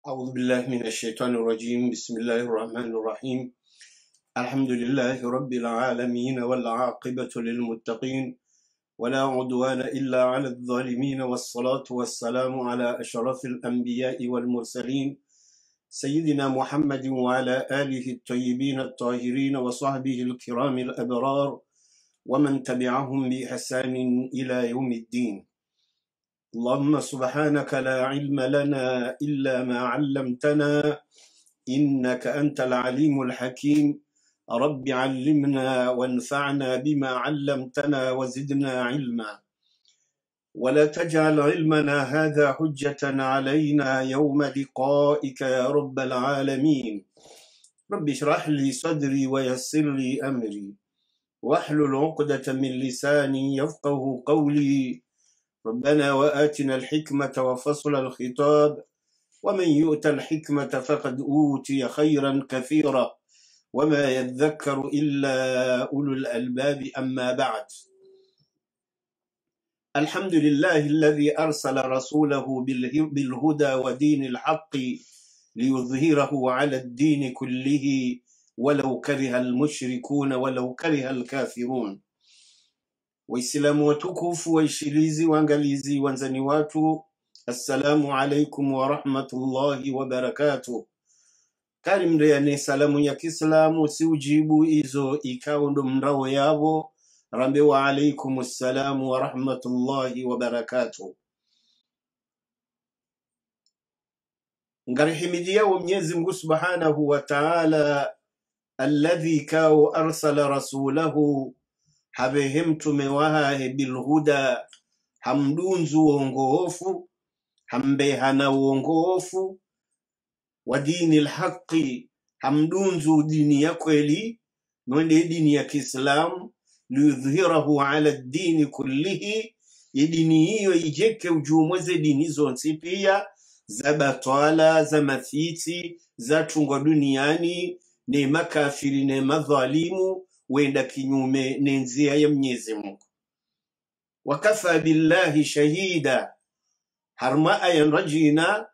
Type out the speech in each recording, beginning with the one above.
أعوذ بالله من الشيطان الرجيم. بسم الله الرحمن الرحيم. الحمد لله رب العالمين والعاقبة للمتقين ولا عدوان إلا على الظالمين والصلاة والسلام على أشرف الأنبياء والمرسلين سيدنا محمد وعلى آله الطيبين الطاهرين وصحبه الكرام الأبرار ومن تبعهم بإحسان إلى يوم الدين. اللهم سبحانك لا علم لنا إلا ما علمتنا إنك أنت العليم الحكيم. رب علمنا وانفعنا بما علمتنا وزدنا علما. ولا تجعل علمنا هذا حجة علينا يوم لقائك يا رب العالمين. رب اشرح لي صدري ويسر لي أمري. واحلل عقدة من لساني يفقه قولي. ربنا وآتنا الحكمة وفصل الخطاب. ومن يؤت الحكمة فقد أوتي خيرا كثيرا. وما يذكر إلا أولو الألباب أما بعد. الحمد لله الذي أرسل رسوله باله- بالهدى ودين الحق ليظهره على الدين كله. ولو كره المشركون ولو كره الكافرون. Waislamu watukufu, waishirizi, waangalizi, wanzani watu, assalamu alaikum warahmatullahi wabarakatuh. Kari mndeyane salamu ya Kiislamu si ujibu izo ikao ndo mrao yavo rambe wa alaikum assalamu warahmatullahi wabarakatuh. ngarihimidiyawo Mwenyezi Mungu subhanahu wa ta'ala alladhi kao arsala rasulahu habehe mtume wahahe bilhuda hamdunzu uongoofu hambehana uongoofu wa dini lhaqi hamdunzu dini ya kweli nwende dini ya kiislamu liyudhhirahu ala dini kullihi idini hiyo ijeke ujumweze dini zonsi pia za batwala za mathiti za tungwa duniani ne makafiri ne madhalimu wenda kinyume na nzia ya mwenyezi mungu. Wakafa billahi shahida. Harma ayan rajina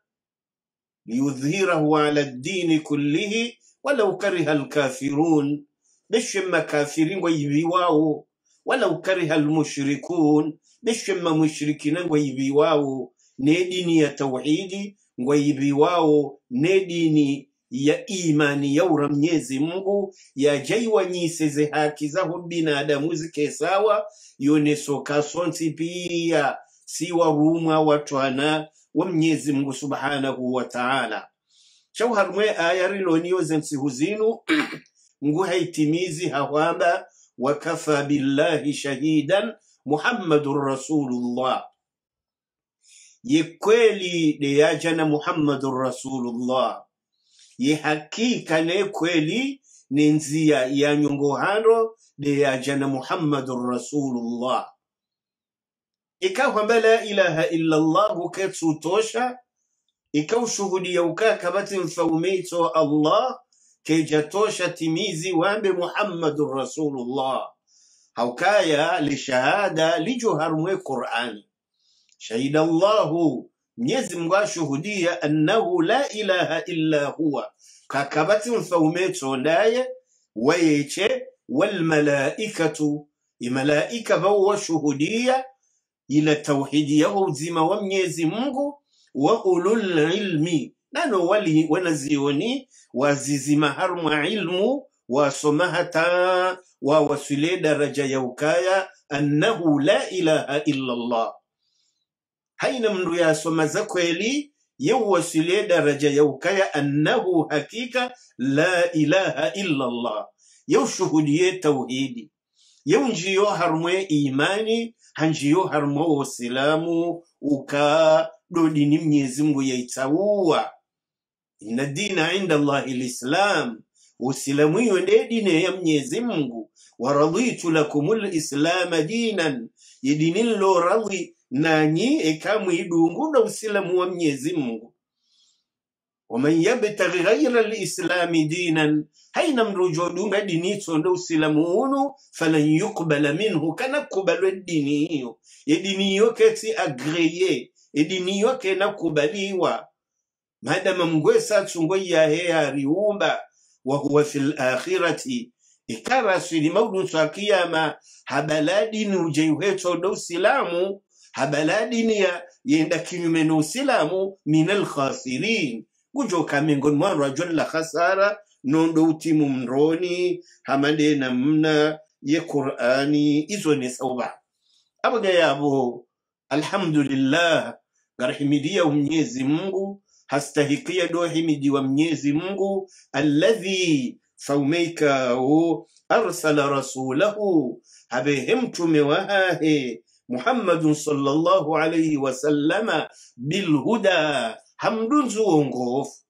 liyudhhirahu ala dini kullihi walau kariha alkafirun. Beshemma kafirin ngo yibiwawo walau kariha almushrikun. Beshema mushrikina ngo yibiwawo ne dini ya tauhidi ngo yibiwawo ne dini ya imani yaura mnyezi mungu yajaiwanyiseze haki zaho binadamu zikesawa yonesokasonsi pia si warumwa watwana wa mnyezi mungu subhanahu wa taala. Shauharumwe aya riloniyo zensihu zinu ngu haitimizi hahwamba wakafa billahi shahidan muhammadun rasulullah. Yekweli deyaja deyajana muhammadun rasulullah ye hakika ne kweli ni nzia ya nyongohano deyajana muhammadun rasulullah. Ikahwamba la ilaha illa llahu ketsutosha ikaushuhudia ukaka bati mfaumeito allah kejatosha timizi wambe muhammadun rasulullah. Haukaya lishahada lijoharumwe qurani. Shahida llahu mwenyezi mungu ashuhudia annahu la ilaha illa huwa. Kakabati mfaumeto ndaye wayeche walmalaikatu imalaika vao washuhudia ila tauhidi yaho uzima wa mwenyezi mungu wa ulul ilmi. Nano wali wanazioni wazizima harumwa ilmu wasomahata wawasile daraja ya ukaya annahu la ilaha illa allah haina mndu yasomaza kweli yewasile daraja ya ukaya annahu hakika la ilaha illa allah yewshuhudie tauhidi. Yewnjiyo harmwe imani hanjiyo harmwe wosilamu uka dodini mnyezi mungu yaitawuwa ina dina inda allahi lislam. Usilamu hiyo ndedine ya mnyezi mngu waraditu lakum lislama dinan. Yedinillo radhi nanyi ekamwidungu na usilamu wa mnyezi mungu. Waman yabtaghi ghaira lislami dinan haina mrujodunga dini tsonde usilamu unu falan yukbala minhu kana kubalwe dini hiyo. Edini hiyo keti agreye edini hiyo kena kubaliwa. Madama mgwesa tsungo yahe riumba wa huwa fil akhirati ikarasili maudun sa habaladi habaladini ujeiheto do silamu habaladini ya yenda kinyume na usilamu min khasirin. Gujo kamengon mwa rajul la khasara nondo utimu mroni hamade namna ye qur'ani izo ne sauba. Abaga yabo alhamdulillah garhimidia mwenyezi mungu hastahikia do himidiwa mwenyezi mungu alladhi faumeikao arsala rasulahu habe mtume wahahe muhammadun sallallahu alayhi wasallama bilhuda hamdunzu wongofu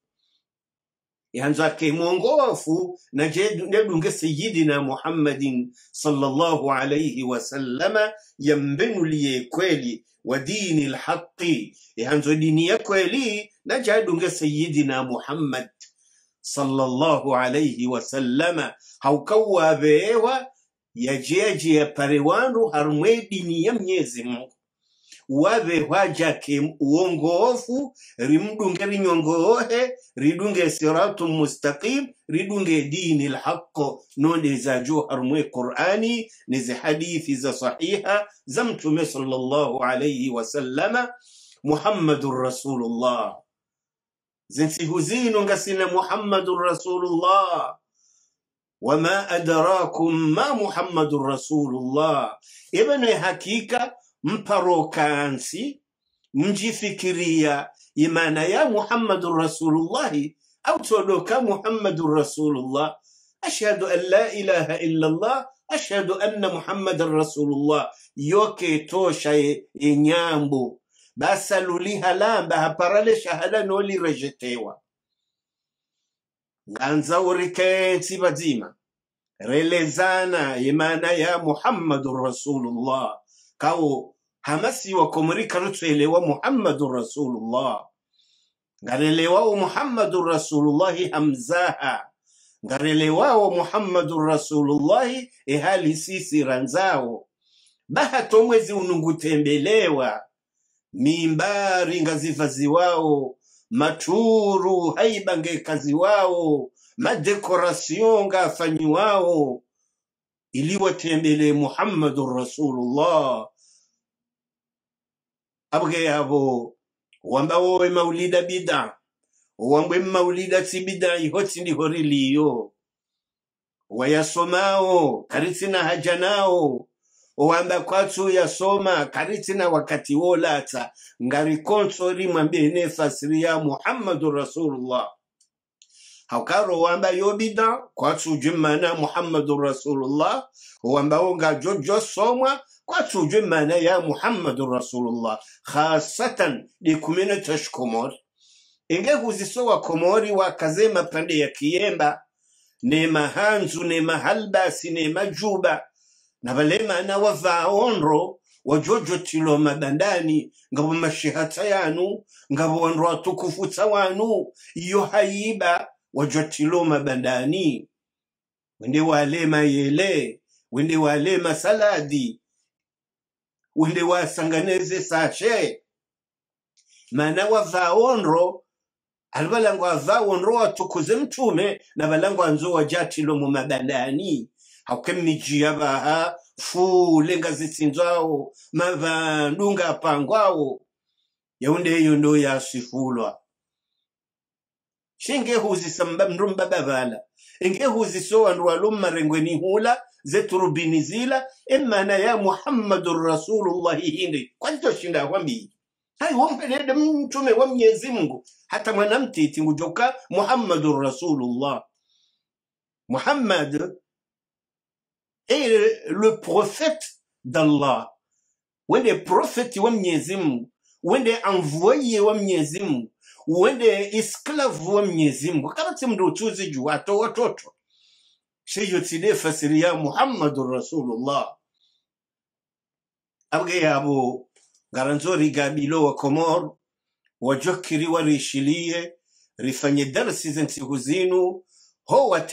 yanzake mwongofu na je- sayidina muhammadin sallallahu alayhi wasallama yambenuliye kweli wa dini lhaqi. Yanzo dini ya kweli na jadunge sayidina muhammad sallallahu alayhi wasallama haukawaveewa yajeaje pare wandu harumwe dini ya mnyezi mungu wave hwajake uongofu rimdunge rinyongoohe ridunge siratu mustaqim ridunge dini lhaqo nonde za jo harumwe qur'ani nizi hadithi za sahiha za mtume sallallahu alayhi wasallama muhammadun rasulullah zinsihu zino ngasina muhammadun rasulullah wama adrakum ma muhammadun rasulullah ibene hakika mparokansi mjifikiria imana ya muhammadun rasulullahi au todoka muhammadun rasulullah ashhadu an la ilaha illa allah ashhadu anna muhammadan rasulullah yoke tosha ye- yenyambo basaluliha lamba haparale shahada nolirejetewa nganza urikensi bazima. Relezana imana ya muhammadu rasulullah. Kawo hamasiwa wakomori muhammadu rasulullah. Ngarelewawo muhammadu rasulullahi hamzaha. Ngarelewawo muhammadu rasulullahi ehali sisi ranzawo bahato mwezi unungutembelewa. Mimbari ngazivaziwao maturu haibange kazi wao madekoration ngafanyi wao. Iliwatembele muhammadun rasulullah. Abge abo wamba wowe maulida bida wambwe maulida si bida ihoti ndihoriliyo wayasomao karitsina haja nao owamba kwatsu yasoma karitsina wakati wolata ngarikonso rimwambie nefasiri ya muhammadu rasulullah. Haukaro wamba yobida kwatsu jumana muhammadu rasulullah. Wamba wonga jojo somwa kwatsu jumana ya muhammadu rasulullah. Khasatan likumene tashkomor inge huzisowa komori wakaze mapande ya kiemba ne mahanzu ne mahalbasi ne majuba na valemana wavaondro wajojotilo wajojo tilo mabandani ngabo mashihata yanu ngabo wanro watukufuta wanu iyo haiba wajotilo mabandani. Wende walema yele wende walema saladi wende wasanganeze sashe mana wavaonro alibalango avaondro watukuze mtume na balango anzo wajatilo mu mabandani hakemijia fu lenga ngazitsinzwawo mavandunga apangwawo yaunde iyo yasifulwa shingehuzisa mndu mbabavala ingehuzisowa ndu walummarengweni hula zeturubini zila emana ya muhammadun rasulullahi hindi. Kwazitoshinda kwambii hai wompelede mtume wa mnyezi mungu. Hata mwanamtiti ngujoka muhammadun rasulullah. Muhammad est le prophète d'allah wende profeti wa mwenyezi mungu wende envoye wa mwenyezi mungu wende esclave wa mwenyezi mungu kabati mndu utuzi juu ato watoto. Sheyo tide fasiri ya muhammadun rasulullah. Abge yabo garanzori gabilo wa komor wajokiri warishilie rifanye darsi za nsiku zinu ho wa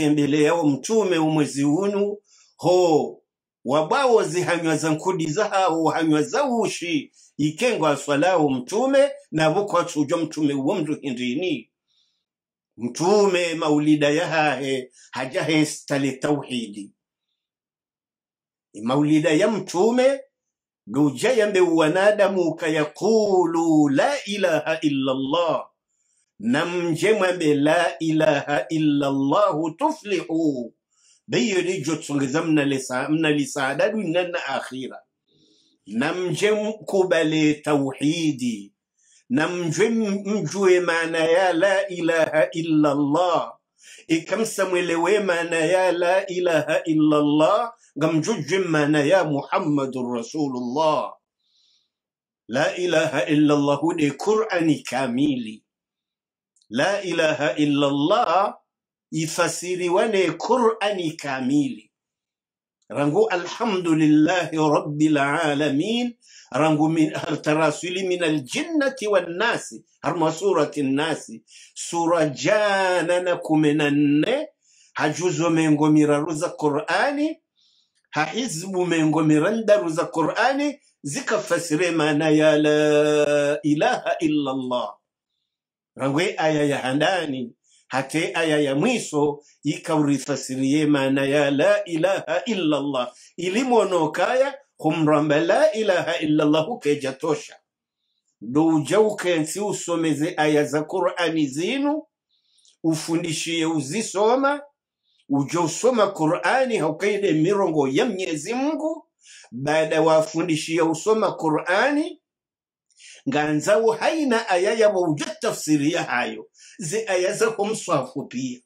mtume umwezi unu ho wabawo zihanywa za nkudi zahawo hanywa za ushi. Ikengwa swalao mtume na buko kwachujo mtume uwo mndu hindini mtume maulida yahahe hajahestale tauhidi. Maulida ya mtume duja yambe wanadamu kayaqulu la ilaha illa allah namje mwambe la ilaha illa allah tuflihu beyeri jotsongeza mnalisa- mnalisada dunia na akhira namje mkubale tauhidi namje mjue maana ya la ilaha illa allah ikamsa mwelewe maana ya la ilaha illa allah ngamjujwe maana ya muhammadun rasulullah la ilaha illa allah de qur'ani kamili la ilaha illa allah ifasiriwa ne qur'ani kamili. Rangu alhamdulillahi rabbil alamin. Rangu min tarasuli min aljinnati wannasi harma surati nnasi. Sura jana na kumi na nne. Hajuzo mengo miraru za qur'ani. Hahizbu mengo mirandaru za qur'ani. Zikafasire maana ya la ilaha illa allah rangwe aya ya handani hate aya ya mwiso ikaurifasirie maana ya la ilaha illa allah ilimonokaya humramba la ilaha illa allah ukeja tosha douja ukensi usomeze aya za qur'ani zinu ufundishie uzisoma uja usoma qur'ani haukaide mirongo ya mnyezi mungu. Baada wafundishie usoma qur'ani nganzawo haina aya yawo uja tafsiria hayo zi aya zako mswafu pia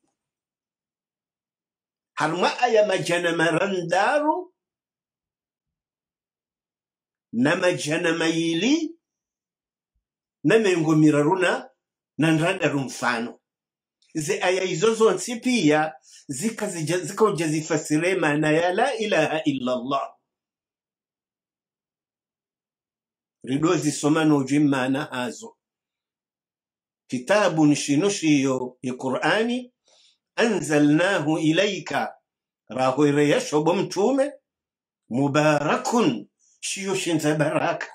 harma aya majana marandaru na majana mayili na nrandaru mfano. Zi aya izo zonsi pia zikazija- zika zifasire maana ya la ilaha illa allah rido zisoma noji maana hazo kitabu nshinushiyo ya qur'ani anzalnahu ilaika rahwere yashobo mtume mubarakun shiyo shenza baraka.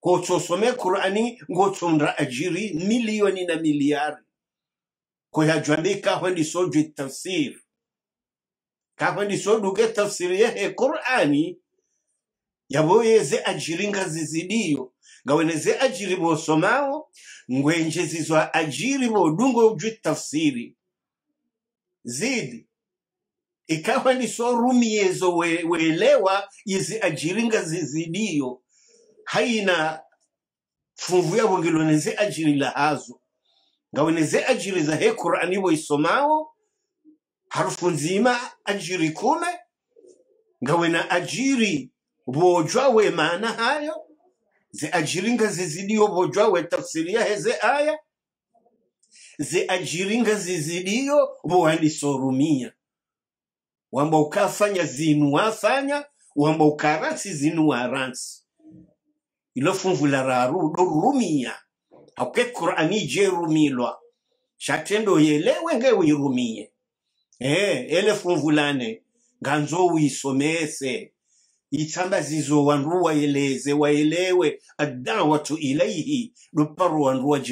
Kotsosome qur'ani ngochomra ajiri milioni na miliari. Koyajwambi kahwendi sojwe tafsir. Tafsiri yehe qur'ani yaboyeze ajiri ngazizidiyo ngaweneze ajiri bosomawo ngwenje zizwa ajiri bodungo ujwi tafsiri. Zidi ikawa ni so rumiezo we, welewa izi ajiri ngazizidiyo haina funvu yabo ngiloneze ajiri lahazo ngaweneze ajiri za he qur'ani boisomawo harufu nzima ajiri kume ngawe na ajiri bojwa we maana hayo zi ajiringa zizidio bojwa we tafsiri heze aya. Ze ajiringa zizidio bowandisorumia wamba ukafanya zinu wafanya wamba ukaransi zinu waransi ilo funvu la raru dorumia auke qur'ani jerumilwa shatendo yelewe nge wirumie. Eh ele funvu lane. Nganzo uisomese itsamba zizo wandu waeleze waelewe adawatu ilaihi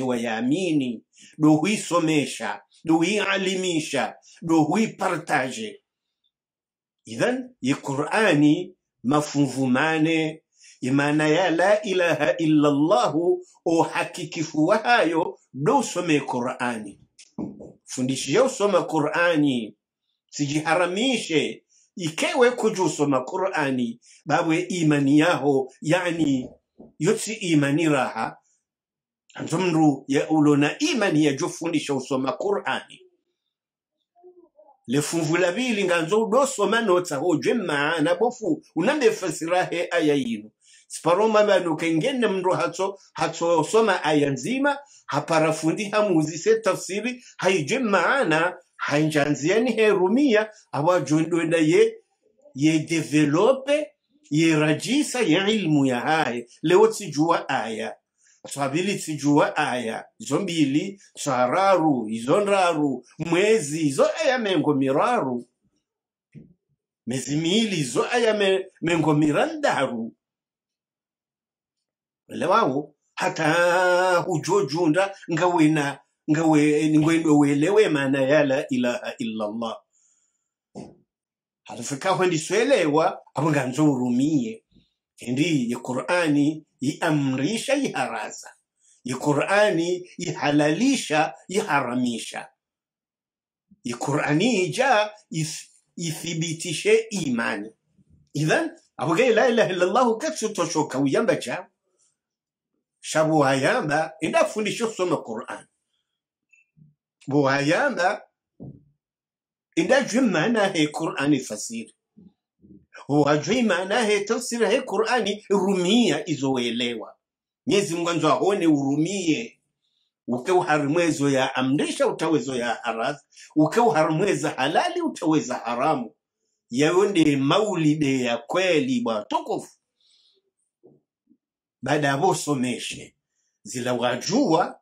wayamini duhui somesha duhui alimisha duhui partaje idhan ye qur'ani mafumvumane imana ya la ilaha illa llahu uhakikifu wahayo do usome qur'ani. Fundishia usoma qur'ani sijiharamishe ikewe kuja usoma qur'ani babwe imani yaho yani yotsi imani raha. Anzo mndu ulona imani yajofundisha usoma qur'ani lefunvu la bili nganzo udosoma notsa hojwe maana bofu unambe fasira he aya yino siparoma banu kengene mndu hatso hatso soma aya nzima haparafundi hamuzise tafsiri haijwe maana hanjanziani herumia awajondwenda ye ye develope ye ilmu ya haya leo tsijua aya. Swabili tsijua aya. Izo mbili swararu izo mwezi izo aya mengo miraru. Mezi miili izo aya me, mengo mirandaru. Lewawo hata hujojunda ngawena ngawe ngwendo uelewe maana ya la ilaha illa Allah halifikaho ndiswelewa abunganzo urumie. Ndi ya Qur'ani iamrisha iharaza. Ya Qur'ani ihalalisha iharamisha. Ya Qur'ani ija ithibitishe imani. Idhan abuge la ilaha illa Allah katsu toshoka uyamba cha? Shabu hayamba inda fundisho soma Bu hayamba inda jumana he Qur'ani fasiri wajui maana he tafsiri he Qur'ani rumia izoelewa Mwenyezi Mungu anzo aone urumie. Uke uharimwezo ya amrisha utawezo ya haraz. Uke uharimweza halali utaweza haramu. Yayo ndi maulide ya kweli bwa tukufu. Baada ya bosomeshe zila wajua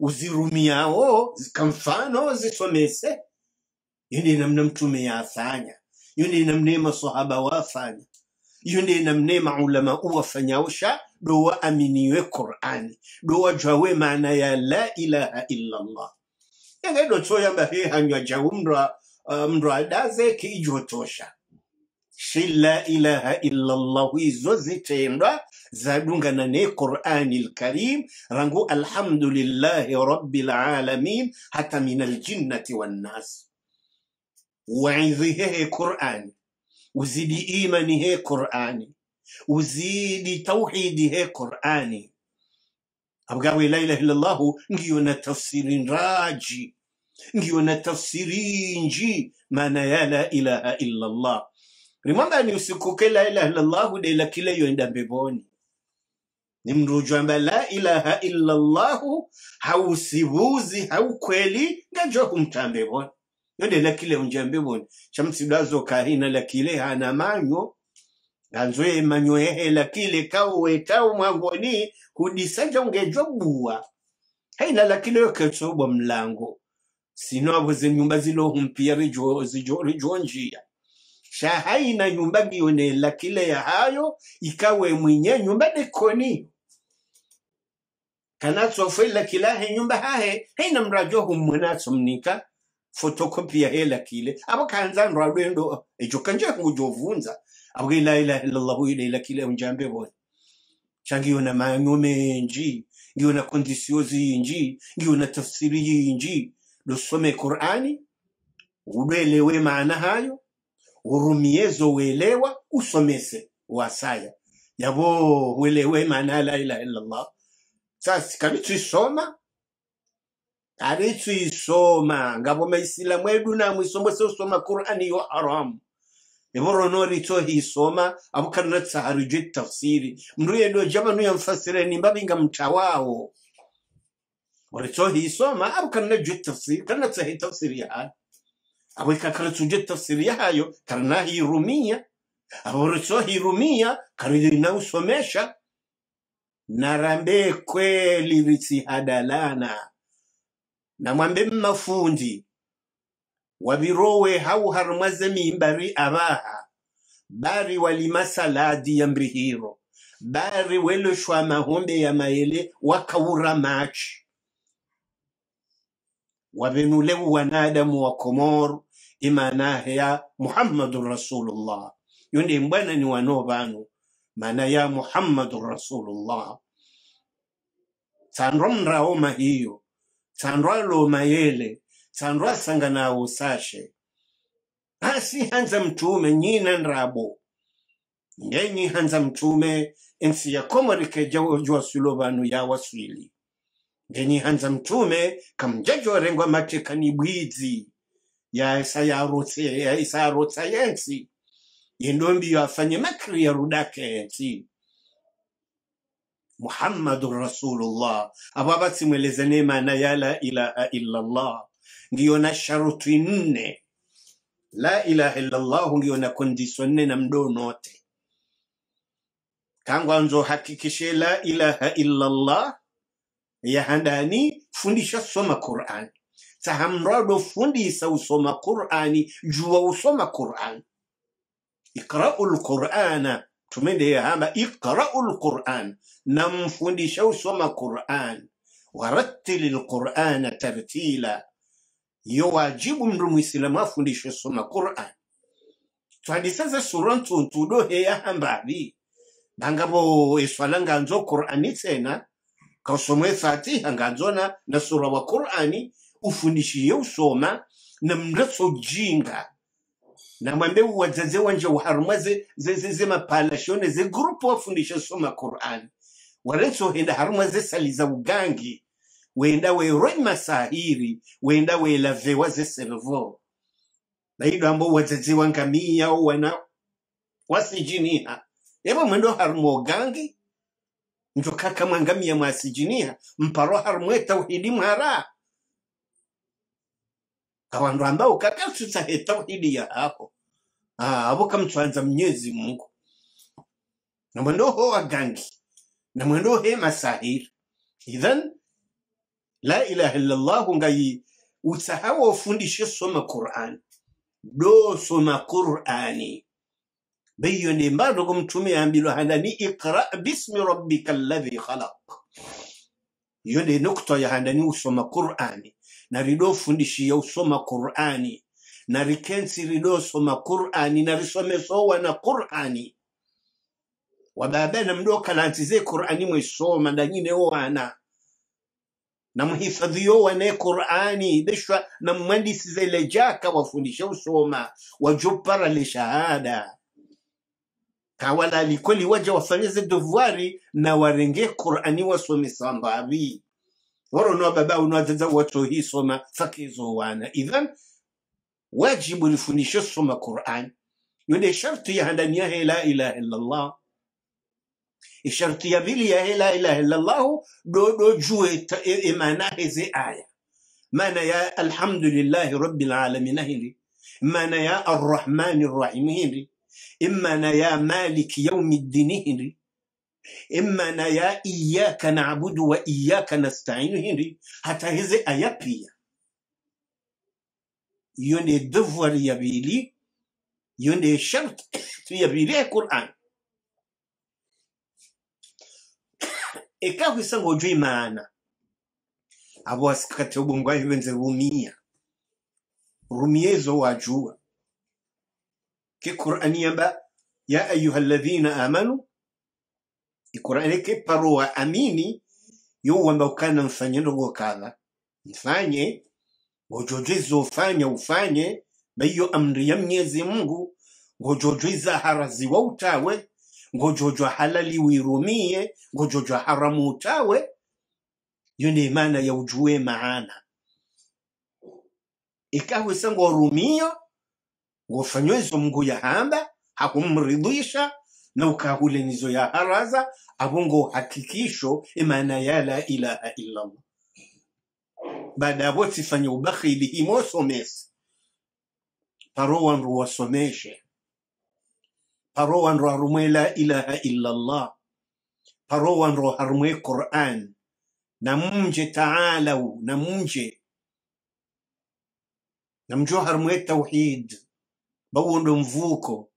uzirumiao kamfano zisomese. Iyo ndiye namna mtume yafanya. Iyo ndiye namna masahaba wafanya. Iyo ndiye namna maulama uwafanyaosha dowa aminiwe qur'ani. Do jwawe maana ya la ilaha illallah. Allah yangedo tsoyamba he hanywa jau uh, mndu adaze kiijotosha shi la ilaha illa allah izo zitendwa zadungana ne qur'ani lkarim rangu alhamdulillahi rabbil alamin hata min aljinnati wannas waidhi hehe qur'ani uzidi imani he qur'ani uzidi tauhidi he qur'ani abgawe la ilaha illallahu ngiyo na tafsiri raji. Ngiyo na tafsiri nji maana ya la ilaha illallah. Rimwamba ni usikuke la ilaha illallahu de la kile yoenda mbevoni ni amba la ilaha illa Allahu hausibuzi haukweli ngajo bona yonde na kile unjambevoni shamsidazo kahina la kile hana manyo nganzwe manyo ehe la kile kawe tau mwangoni hudisanja ungejwa bua. Haina la kile yokesobwa mlango. Sino abuze nyumba rijo njia. Sha haina nyumba gione la kile ya hayo ikawe mwenye nyumba dekoni kanatso fela kilahe nyumba hahe haina mrajo humuna tsumnika. Photocopy fotokopia hela kile. Abo kanza ndo ndwalwendo ejo kanje ngujovunza abo la ilaha illallah ile ila kile unjambe bona changiona manyume nji. Ngiona kondisio zinji ngiona tafsiri yinji dosome qurani. Ubelewe maana hayo. Urumiezo uelewa. Usomese. Wasaya. Yabo uelewe maana la ilaha illallah sasa kabitwisoma aritwisoma ngabo maisilamu edu namwe isombose usoma qurani yo haramu iborono rito hisoma abukanna tsaharije tafsiri. Mndu yedo jaba ya yamfasire ni mbabinga mtawao rito hisoma abukanna je tafsiri kanna tsahi tafsiri ya abo kakara tuje tafsiri yayo karna hirumia abo rito hirumia karili na usomesha narambe kweli risihadalana namwambe mmafundi wabirowe hau harmaze mimbari abaha. Bari walima saladi ya mrihiro. Bari weloshwa mahombe ya maele wakaura machi. Wabenule wanadamu wa komoro imanahe ya muhammadu rasulullah. Yonde mbwana ni wano banu mana ya Muhammadur rasulullah. Tsandro mraoma hiyo. Tsandro loma yele. Tsandro sangana usashe. Sashe asi hanza mtume nyina nrabo. Ngenyi hanza mtume ensi ya komorike jwasulo ya waswili. Ngenyi hanza mtume kamjajorengwa matekani ya isa yensi ya yensi yendombi yafanye makri ya rudake yensi muhammadun rasulullah. Abo abatsimweleze nemana ya la ilaha illallah. Ngiyo na sharuti nne. La ilaha illallah ngiyo na kondiso nne na mdo note. Kangwa nzo hakikishe la ilaha illallah yahandani fundisha soma qur'an. Sahamrado fundisa usoma qur'ani juwa usoma qur'an iqra'u lqur'ana tumende yahamba iqra'u lquran namfundisha usoma quran. Warattili qur'ana tartila. Yo wajibu mndu muislamu afundisha usoma quran. Twandiseze sura ntuntudo heya hambali bangabo eswala nganzo qurani tena kausomwe fatiha nganzona na sura wa qurani ufundishiye usoma na mratso jinga na mwambe wazaze wanje uharuma ze ze ze, ze grupu wafundisha soma qurani waretso henda harumwa ze saliza ugangi. Wenda weroi masahiri wenda welavewa ze servo. Naido ambo wazazi wangamia wana wasijiniha yabo mwendo harumo ugangi njo kaka mwangamia mwasijiniha mparo harumwe tauhidi mwara kawandu ambao kaka tutahe tauhidi ya hapo. Ah, abo kamtwanza mnyezi mungu. Na mwendo ho wagangi na masahiri idhan la ilaha illallah ngai usahawa ufundishe soma qur'an. Do soma qur'ani. Beiyo ne mbado ko mtume ambilo handani iqra bismi rabbika alladhi khalaq. Yonde nukta ya handani usoma qur'ani na rido fundishi ya usoma qur'ani na rikensi rido soma qur'ani na risome sowa na qur'ani. Wababe na mdo kalantize qur'ani mwisoma danyine wana na mhifadhi wane qur'ani deshwa na mwandisi zelejaka wafundisha usoma wajupara le shahada kawala likweli waja wafanyeze devuari na warenge qur'ani wasome sambavi ورونو بابا ونتزوج هي صوما فكيزو وأنا اذا واجب لفنيش صوما قران من شرط يا هلانيا لا اله الا الله شرط يا بلي لا اله الا الله دو دو جويت ايمانا هزي إيه مانا يا الحمد لله رب العالمين هلي مانا يا الرحمن الرحيم هلي إما يا مالك يوم الدين هلي imma na ya iyaka naabudu wa iyaka nastainu hili hataheze aya pia. Iyo ne devoir yabili iyo ne shart yabili ya quran. Ekahwisa ngojwe maana. Abo wasikate ubongo ayo benze rumia. Rumia izo wajua. Ke qurani yamba ya ayuha alladhina amanu iqur'ani ke paro amini yo wamba ukana mfanye ndogo kadha mfanye ngojojwezo ufanye ufanye hiyo amri ya mnyezi mungu. Ngojojwiza harazi wa utawe ngojojwa halali wirumie ngojojwa haramu utawe. Hiyo ni maana ya ujue maana. Ikawe sango rumio ngofanywezo mungu yahamba hakumridhisha na ukahulenizo ya haraza abongo hakikisho imana ya la ilaha illallah. Baada ya boti fanya ubakhili imosomesi paro wandu wasomeshe. Paro wanru harumwe la ilaha illallah. Paro wanru harumwe quran. Na mje taalau na mje na mjo harumwe tauhid bawundo mvuko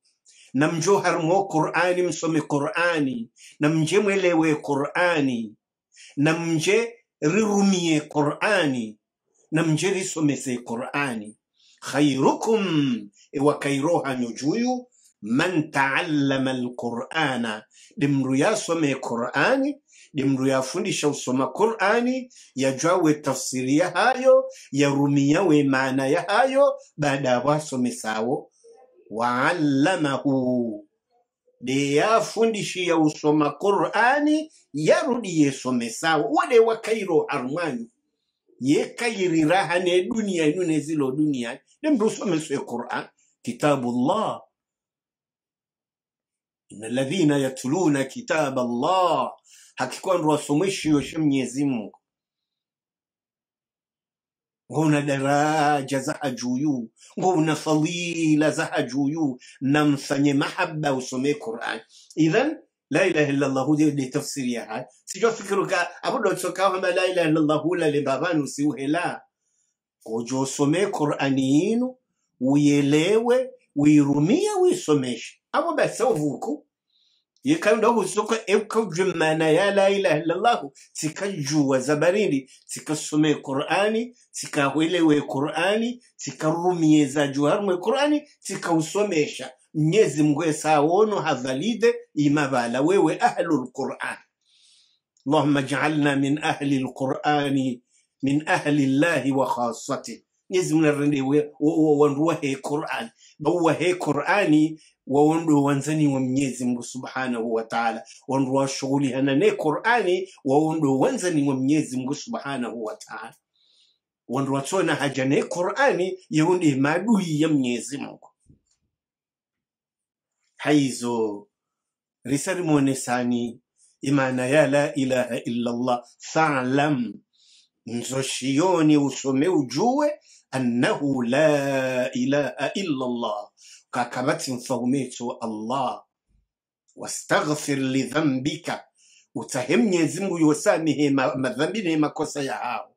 na mjo harmo qurani msome qurani. Na mje mwelewe qurani. Na mje rirumie qurani. Na mje risomese qurani. Khairukum iwakairoha nyujuyu man taallama alqurana. Dimru yasome qurani dimru yafundisha usoma qurani yajwawe tafsiri ya hayo yarumiyawe maana ya hayo baada ya wasomesawo waallamahu de yafundishiya usoma qur'ani yarudi yesomesawo wode wakairo armani. Yekayirira rahane duniya inune zilo duniyani usomeswe qur'an. Kitabullah. Ina alladhina yatluna kitaba llah hakikwandu wasomeshiyo mnyezimungu ngona daraja za hajuyu ngona fadila za hajuyu na mfanye mahaba usomee quran. Idhan la ilaha illallah hude ni tafsiri ya haya. Sijo fikiru ka abudo tsoka kwamba la ilaha illallah hula libabanu siuhela ojo usomee qurani yinu uyelewe uirumie uisomeshe. Abo basi uvuku yekanda husuka eukajwe mana ya la ilaha illallahu tikajuwa zabarindi tikasome qur'ani tikahwelewe qur'ani tikarumie zaju harmwe qur'ani tikausomesha mnyezi mungu esawono havalide imabala wewe ahlul qur'an اللهم اجعلنا من أهل القرآن من أهل الله وخاصته يزمنا الرندي ɗowa he qur'ani waonɗo wanzani wa mnyezi mngu subhanahu wataala wandu washughulihana ne qur'ani waonɗo wanzani wa mnyezi mngu subhanahu wataala wandu watsona haja ne qur'ani yaonɗe maadui ya mnyezi mngu haizo risari muonesani imana ya la ilaha illallah falam. Nzoshioni usome ujue annahu la ilaha illallah kakabati mfaumeto allah wastaghfir lidhambika utahe mnyezi mungu yosamihe ma- madhambi ne makosa ya hao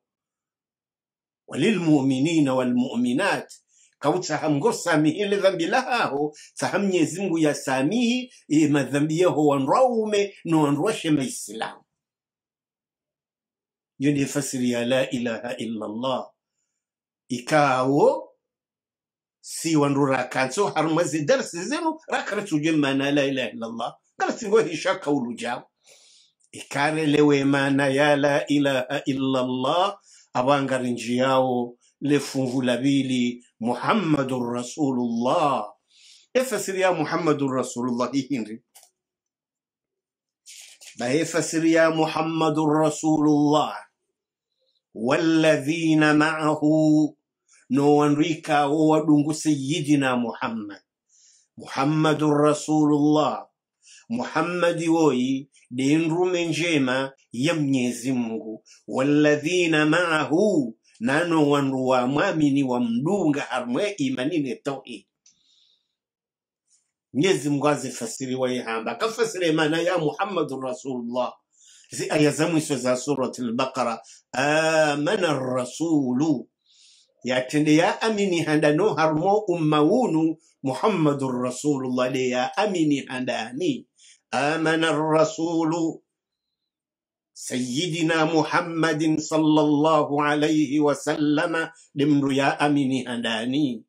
walilmuminina walmuminat kautaha mgosamihile dhambi lahaho taha mnyezi mungu yasamihi e madhambi yaho wanraume no wanrwashe maislamu yo ndiye fasiri ya la ilaha illallah ikawo si wandu rakanso har mazi darsi zenu rakaratu mana la ilaha illallah. Garsi go hisha kaulu jam ikare lewe mana ya la ilaha illallah. Abangari njiyawo le fungu labili muhammadur rasulullah. Efasiri ya muhammadur rasulullah hihindi bahefasiri ya muhammadur rasulullah walladhina ma'ahu nowanrika wadungu sayyidina muhammad muhammadun rasulullah muhammadi woyi ɗe njema ya mnyezi mungu walladhina ma'ahu nano wandu wa mwamini wa mdunga harmwe imanine tauhid mnyezi mungu azifasiriwa ihamba akafasire ya muhammadun rasulullah aya za mwisho za surat al-baqara amana rasulu yatende ya amini handano harmo umma wunu muhammadun rasulullah de ya amini handani amana rasulu سيدنا محمد صلى الله عليه وسلم دمر يا أميني هداني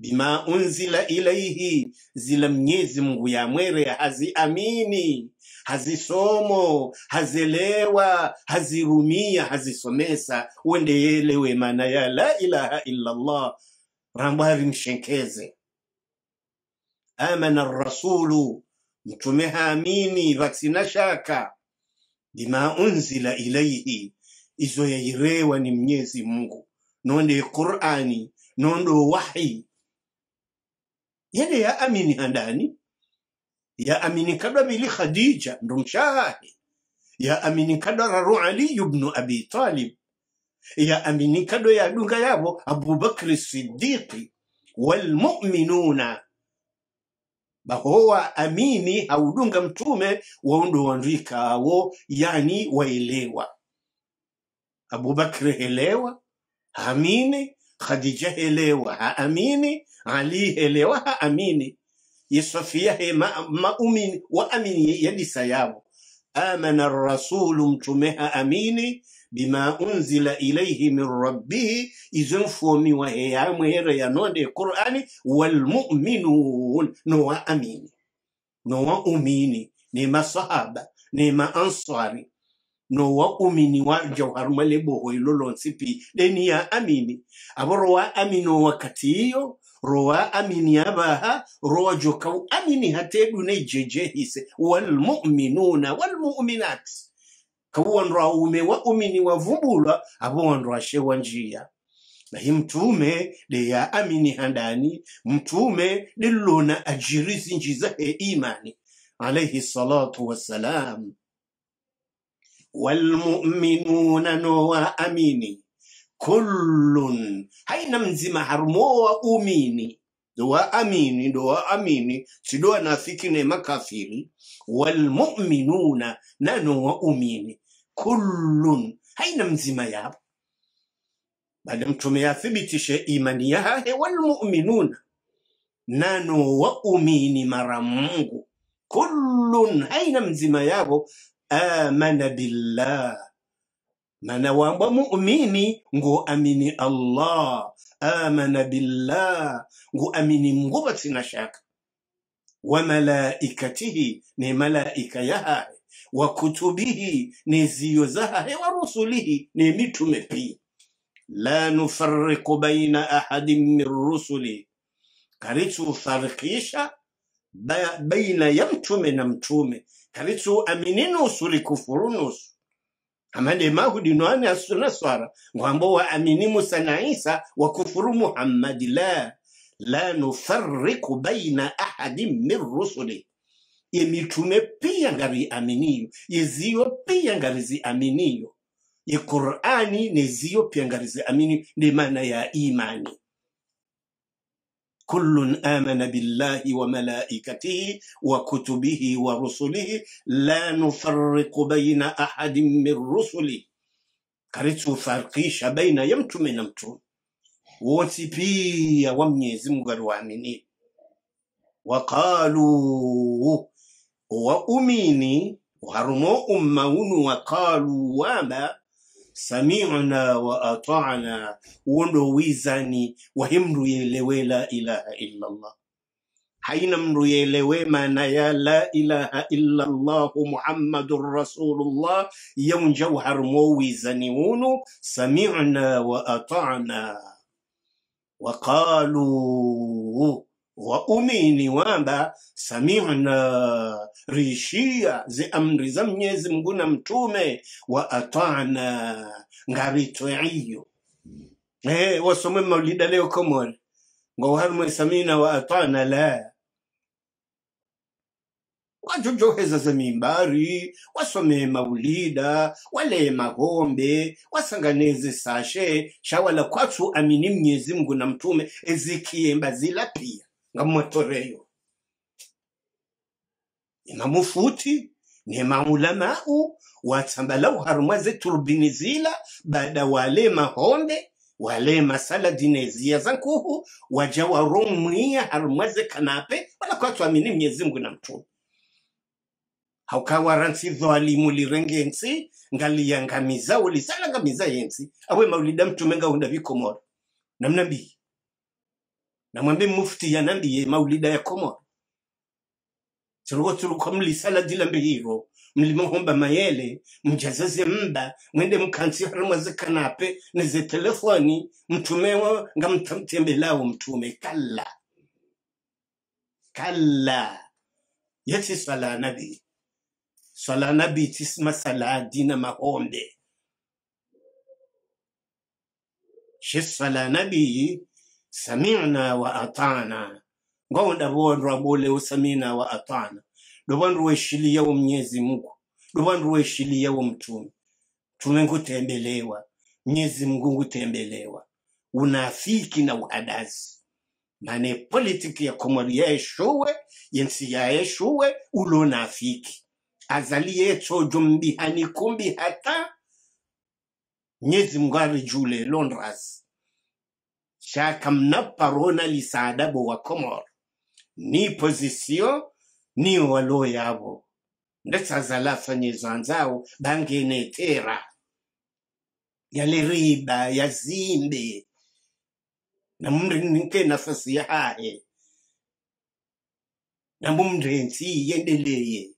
بما أنزل إليه زلم يزم يا mwere haziamini hazisomo hazelewa hazirumia hazisomesa. Wende yelewe maana ya la ilaha illa Allah rambari mshenkeze amana rasulu. Mtume haamini vaksina shaka. Bima unzila ilaihi. Izo yairewa ni mnyezi mungu. Nonde qur'ani nondo wahi. Yene ya amini handani ya amini kadwa bili khadija ndo amini kadwa raru ali ibn abi talib. Ya amini kadwa ya dunga yabo abubakri siddiqi walmu'minuna bahowa amini haudunga mtume waundo wandika awo yani waelewa. Abubakri helewa haamini khadija helewa haamini ali helewa haamini yesofia he ma- wa amini yadisa yabo amana rasulu mtumeha amini bima unzila ilaihi min rabbihi izo mfuomiwa heyamwere yanonde qur'ani walmuminun nowa amini. Nowa umini ni masahaba ni maansari nowa umini wa jawharmale boho ilolonsipi deni ya amini. Aboro wa amini wakati hiyo rowa amini abaha rowa jokau amini hatedune jejehise walmuminuna walmuminat kawuwandu ume wa umini wavumbulwa abo wandu ashewa njia. Na hi mtume de ya amini handani. Mtume dillona ajirisi njiza he imani. Alayhi salatu wassalam. Walmuminuna nowa amini kullun. Haina mzima harmowa umini. Dowa amini dowa amini. Sidowa nafiki ne makafiri. Walmuminuna nanowa umini. Kullun. Haina mzima yapo baada mtume yathibitishe imani yahe walmuminuna nano wa umini mara mungu. Kullun. Haina mzima yabo amana billah mana wamba muumini ngu amini allah amana billah ngu amini mngu batina shaka. Wa malaikatihi ni malaika yahahe wa kutubihi ni ziyo zahahe wa rusulihi ni mitume pia. La nufariku baina ahadin min rusuli. Karitufarikisha ba- baina ya mtume na mtume. Karitu amini nusu likufuru nusu asuna swara noane asunaswara ngwambo wa amini musa na isa wa kufuru muhammadi la la nufariku baina ahadin min rusuli. Yemitume pia ngari yeziyo pia ngari ziaminiyo ye qur'ani ne ziyo pia ngari ziaminiyo ndi maana ya imani كل آمن بالله وملائكته وكتبه ورسله لا نفرق بين أحد من رسله. كريتو فرقيش بين يمتو من أمتو وتبيا ومنيزم قرواميني وقالوا وأميني وهرمو أمون وقالوا وَمَا سمعنا وأطعنا وندو وهم رويلوي لا إله إلا الله. حين رويلوي ما نيا لا إله إلا الله محمد رسول الله. يوم جوهر موزاني ونو سمعنا وأطعنا. وقالوا waumini wamba sami'na rishia zi amri za mnyezi mngu na mtume wa ata'na ngabitoiyo e, wasome maulida leo komori ngo harmwe samina wa ata'na la. Wajojoheza za mimbari wasome maulida wale magombe wasanganeze sashe shawala kwatu amini mnyezi mngu na mtume ezikiemba zila pia ngamotoreyo imamufuti ni maulamau watambalau harumwaze turbini zila baada wale mahonde wale masala dinezia zankuhu waja waromwia harumwaze kanape wala kwatwamini mnyezi mungu na mtume haukawaransi dhalimu lirengensi ngaliyangamiza ulisalangamiza yensi awe maulida mtume ngaunda vikomoro namnabii namwambe mufti yanambiye maulida ya komoro tiruko turuko mlisala dila mbihiro mlimahomba mayele mjazaze mba mwende mkansi harimwaze kanape neze telefoni mtumewa nga ngamtembelao mtume. Kalla. Kalla. Yeti swala nabi. Swala nabi tisma sala dina mahombe. Shi swala nabii samina wa atana. Ngonda bondwa abole usamina wa atana. Dobandu weshilia wo mnyezi mungu. Dobandu weshilia wo mtume. Mtume ngutembelewa. Mnyezi mungu ngutembelewa. Unafiki na uhadazi mane politiki ya komori yaeshuwe yensi yaeshuwe ulo nafiki azaliye chojo mbihani kumbi hata. Mnyezi mungu arijule londrazi shaka mnaparona lisaadabo wa komor. Ni pozisio ni walo yabo. Ndetsazala fanyezwanzao bangenetera yale riba yazimbe namumrinike nafasi yahahe namumrensi yendeleye.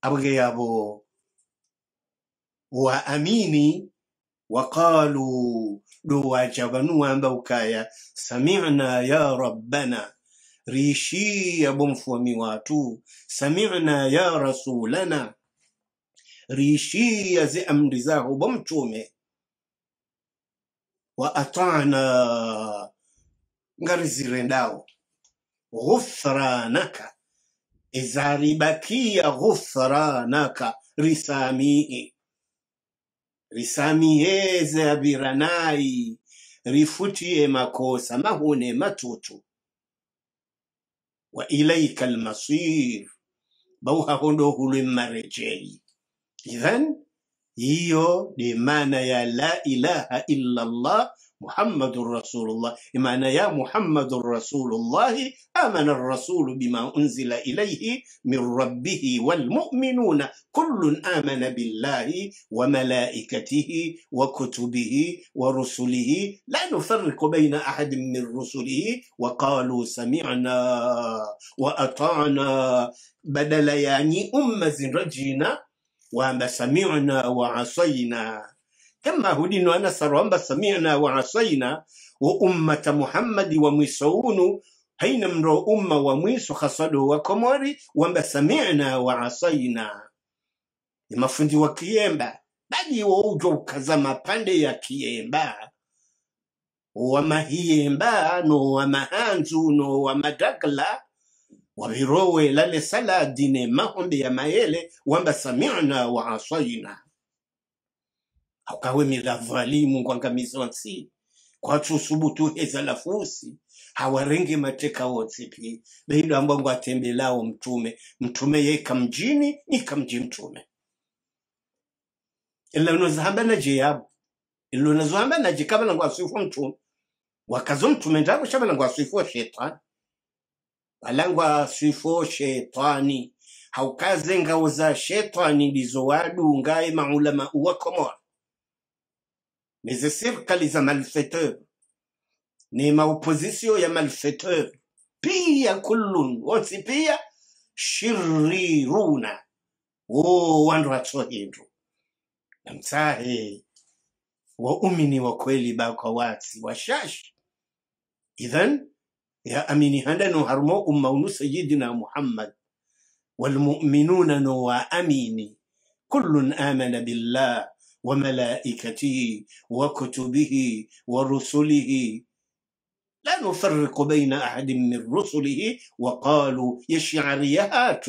Abge yabo. Waamini waqalu do wajabanu wamba ukaya sami'na ya rabbana rishi ya bomfuami watu. Sami'na ya rasulana rishi ya zi amri zao bomtume wa ata'na ngari zirendao. Ghufranaka izaribakia ghufranaka risamihi risamiheze abiranai rifutie makosa mahune matutu. Wa ilaika almasir bauha hondo hulwe marejei. Idhan hiyo ni maana ya la ilaha illa allah محمد رسول الله. إمانا يا محمد رسول الله آمن الرسول بما أنزل إليه من ربه والمؤمنون. كل آمن بالله وملائكته وكتبه ورسله. لا نفرق بين أحد من رسله. وقالوا سمعنا وأطعنا. بدل يعني أمة رجينا وما سمعنا وعصينا. kama hudino ana sarwamba samina wa asaina wa ummata muhammadi wa mwisounu haina mro umma wa mwiso khasado wa komori wamba samina wa asaina. Ni mafundi wa kiemba baji woujo ukazama pande ya kiemba wamahiyemba no wamahanzu no wamadagla wabirowe lale sala dine mahombe ya mayele wamba samina wa asaina akawe valimu mungu angamizonsi kwathu subutu heza lafusi hawarenge mateka wotsi pi. Beilo ambwangu atembelao mtume. Mtume yeka mjini ikamji mtume. Ila unozohamba naje yabo ilo unozohamba naje kabala ngwasifu mtume? Wakazo mtume ndako shabala ngwasifu shetani. Balangwa sifo shetani. Haukaze ngao za shetani ndizo wadungaye maulama uwa ni serikali za malfaiteur, ni maopozisio ya malfaiteur pia, kullun wonsi oh, pia shiriruna wo oh, wandu hatso hindu namtsahe eh, waumini wa kweli bakwa watsi washashi idhan ya amini handa no harmo umma unu sayidina muhammad. Walmuminuna no wa amini. Kullun amana billah. وملائكته وكتبه ورسله. لا نفرق بين أحد من رسله وقالوا يشعريهات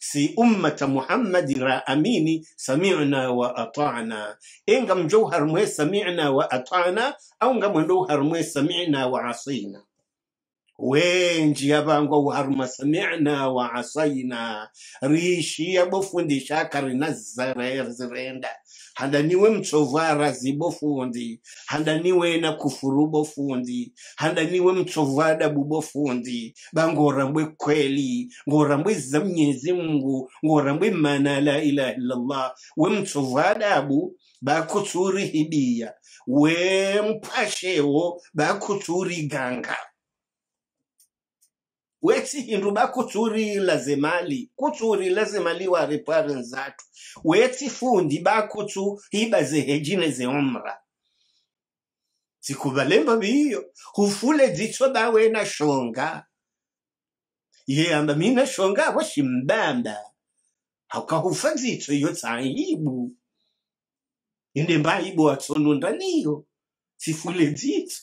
سي أمة محمد را أميني سمعنا وأطعنا. إنغم جوهر مي سمعنا وأطعنا أو نغم جوهر مي سمعنا وعصينا. yavangwa uharuma sami'na wa asaina rishi yabofundisha karina zare- zirenda handaniwe mtsovara zibofundi handaniwe na kufuru bofundi handaniwe mtsovada bubofundi bangorambwe kweli ngorambwe za mnyezi mungu ngorambwe mana la ilaha illallah. We mtsovadabu bakutsuri hibiya. We mpashewo bakutsuri ganga wetsi hindu bakutsuri zemali kutsuri lazemali wa reparen zatu wetsi fundi bakutsu hiba zehejine zeumra zikubalemba biyo. Hufule dzitso bawena shonga. Ye amba mina shonga abo shimbamba. Haukahufa dzitso iyo tsaibu inde mbaibu watsonunda niyo. Sifule dzitso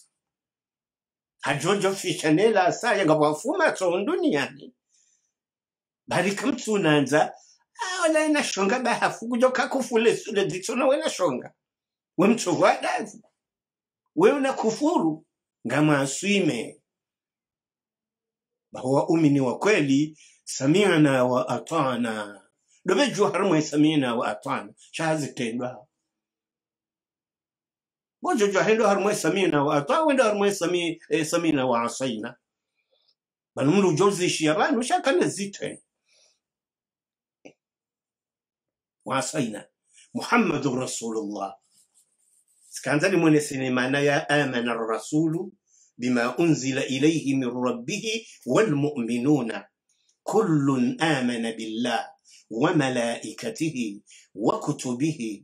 hajojo fishanela asaya nga bwafuma tsondo duniani bali kamtsunanza wala ina shonga bahafu kujo kakufule sule ditsona wena shonga. We mtsogwadazi we una kufuru ngama aswime. Bahuwa umini wa kweli samina wa atana dobeju harumwe samina wa atana shazitendwa وجحلوا هرمي سمينا وأطاع وإنه هرمي سمي سمينا وعصينا بل ملو جوزي شيران وشا كان الزيتين وعصينا محمد رسول الله كان ذلك من السينما يا آمن الرسول بما أنزل إليه من ربه والمؤمنون كل آمن بالله وملائكته وكتبه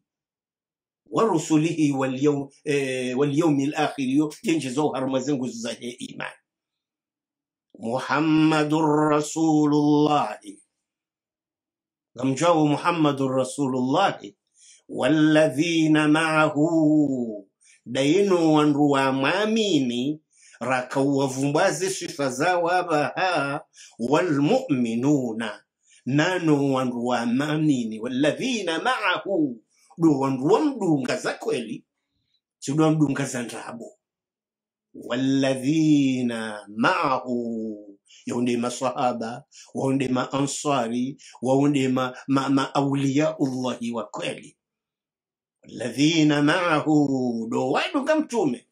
ورسله واليوم آه، واليوم الآخر ينجزوها رمزان جزاها إيمان. محمد رسول الله. لم جاءوا محمد رسول الله. والذين معه. دينوا وانروا مامني ركوا وفمباز شفزا وابها والمؤمنون. نانوا وانروا مامني والذين معه. Do wandu wa mdunga za kweli sido mdunga za ndabo. Walladhina maahu yaunde masahaba waunde maansari waunde ma, ma, ma wa kweli. Walladhina maahu do wadunga mtume.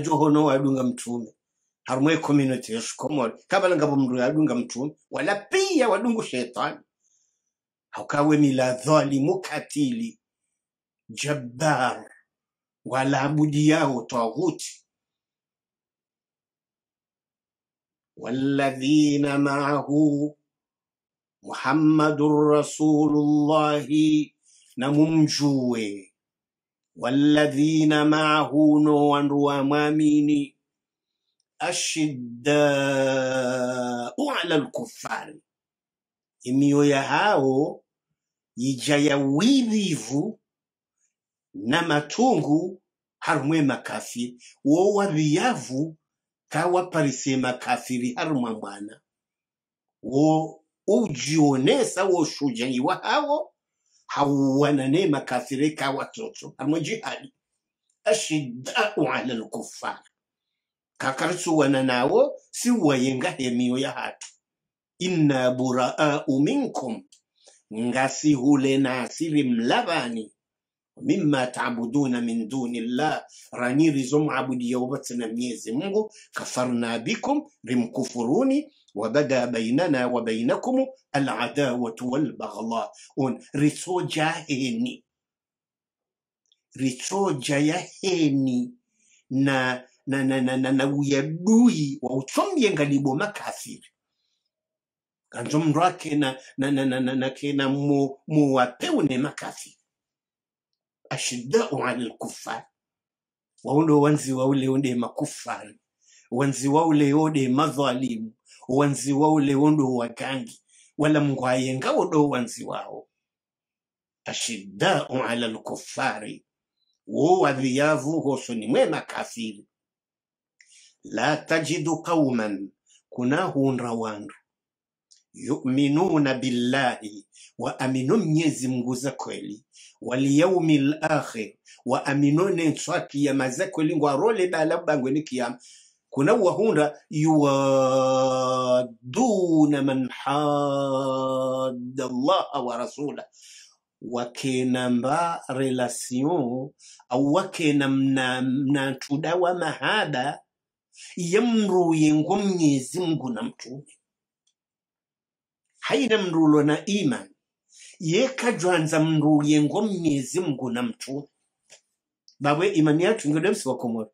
Johono wadunga mtume. Harumwe community yashikomori kabala ngabo mndu yadunga mtume wala pia wadungu shetani haukawe mila dhalimu katili wala abudi yao taghuti. Walladhina maahu muhammadu rasulullahi na mumjue. Walladhina maahu no wandu wamwamini ashiddau ala lkufari imioya hao wivivu na matungu harumwe makafiri. Wo wabiyavu kawa parise makafiri harumwa mwana. Wo ujionesa wo shujanyiwa hawo hauwanane makafiri kawa toto harumwe jihadi. Ashiddau ala lkufar. Kakarsuwana nawo siwayenga hemiyo ya hatu. Inna buraau minkum ngasihule nasiri mlavani mima taabuduna min duni llah rani zo mwabudia ubatsina mnyezi mungu. Kafarna bikum rimkufuruni. Wabada bainana wa bainakum aladawatu walbaghla. On ritsoja ritsoja ya heni na na na na, na, na uyadui wa utsomye ngalibo makafiri kanzo mndu akena na na na na na kena mu makafi. Ashiddau ala lkufari waulo wanzi waule onde makufari wanzi waule ode madhalimu wanzi waule ondo wagangi. Wala mngwayenga odo wanzi wao. Ashiddau ala lkufari wo wadhiyavu hoso ni mwe makafiri. La tajidu qauman kuna hunra wandu yuminuna billahi waamino mnyezi mngu za kweli walyaumi lakhir waamino nenswaki kiyama za kweli ngwarole bala bangweni kiyama. Kuna wahunda yuwaduna man hadda allaha wa rasula wakena mba relation au wakena mna, mnantuda wa mahaba yamruye ngo mnyezi mngu na mtume haina mndulo na iman yekajwanza mruye ngo mnyezi mngu na mtu. Babwe imani yatu ingodemsi wakomora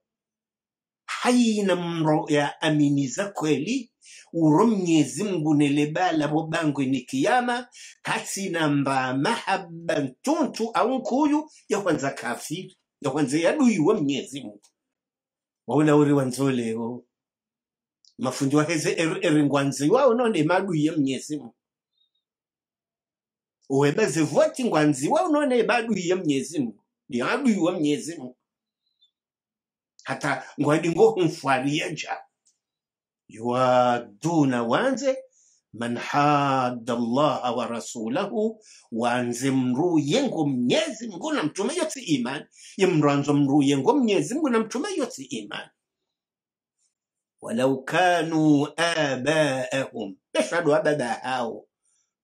haina mro ya aminiza kweli. Uro mnyezi mngu nelebala bangwe ni kiyama. Katsina mba mahaba ntuntu au nkuyu yakwanza kafiri yakwanza yaduyiwa mnyezi mngu. Uri wanzoleo mafundi waheze er- eringwanzi wao none maduyi ya mnyezi mngu uwebeze voti ngwanzi wa none maduyi ya mnyezi mungu ni aduyi wa mnyezi mungu hata ngwadi ngo humfwaria ja yuwaduna wanze man hadda allaha wa rasulahu wanze mruye ngo mnyezi na mtume yotsi imani ye mranzo mruye ngo mnyezi mngu na mtume yotsi imani walau kanu abaahum beshado ababa hao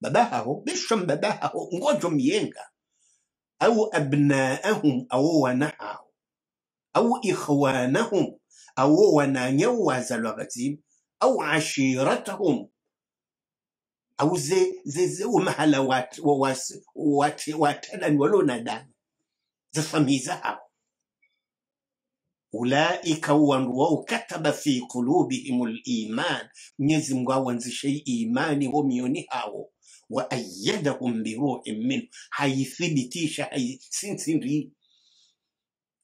baba hao mbabahaho ngojo myenga au abnaahum au wana hao au ikhwanahum au wananyau wazalwa bazimu au ashiratahum au ze ze ze umahala wat wat wat watadani walona dani za famiza hao ulaika wandu kataba fi qulubihim liman mwenyezi mungu awanzishe imani ho mioni hao wa ayyadahum biruhin minhu. Haithibitisha haisinsinri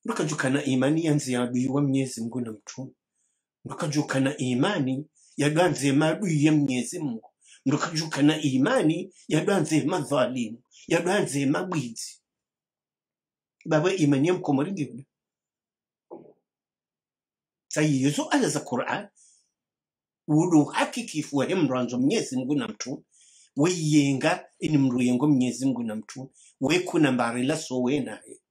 ndukajukana imani ya yadui wa mnyezi mungu na mtume. Ndukajukana imani yadanze madui ya mnyezi mungu. Ndukajukana imani yadanze madhalimu yadanze mabwizi baba imani yamkomorigihuda sayizo aya za quran wudu hakikifu wahemranzo mranzo mnyezi mungu na mtume weyenga ini mruyengo mnyezi mngu na mtu. Wekuna mbarila so wenaye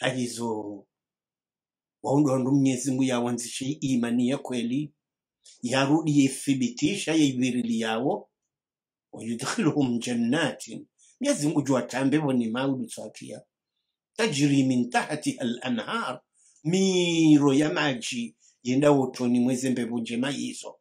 ahizo waundo mnyezi mngu yawanzishe imani ya kweli. Yarudi yethibitisha yaibirili yawo wayudkhiluhum jannatin. Mnyezi mngu juwatambe boni maudu tsakia tajiri min tahtiha lanhar miro ya maji yenda wotoni mwezembe njema hizo.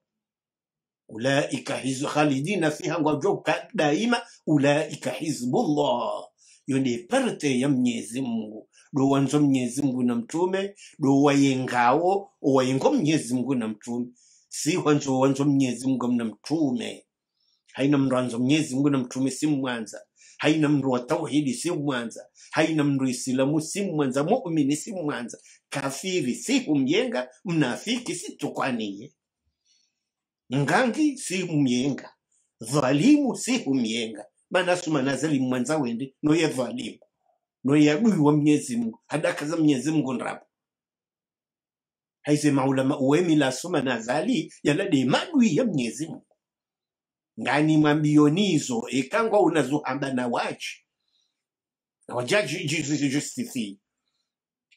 Ulaika hizo khalidina fiha ngwajoka daima ulaika hizbullah yo ndi parte ya mnyezi mungu. Do wanzo mnyezi mungu na mtume do wayengawo owayengo mnyezi mungu na mtume. Si wanzo wanzo mnyezi mungu na mtume. Haina mndu anzo mnyezi mungu na mtume si mwanza haina mndu wa tauhidi si mwanza. Haina mndu isilamu si mwanza. Muumini si mwanza. Kafiri si humyenga mnafiki si tukwaniye. Ngangi si humyenga dhalimu si humyenga bana suma nazali mwanza wende noye dhalimu. Noye adui wa mnyezi mungu. Hadakaza mnyezi mungu ndrapo. Haize maulama uwemi la suma nazali yalade madui ya mnyezi mungu ngani mwambionizo ikangwa unazohamba na wachi. Na wajaji justifie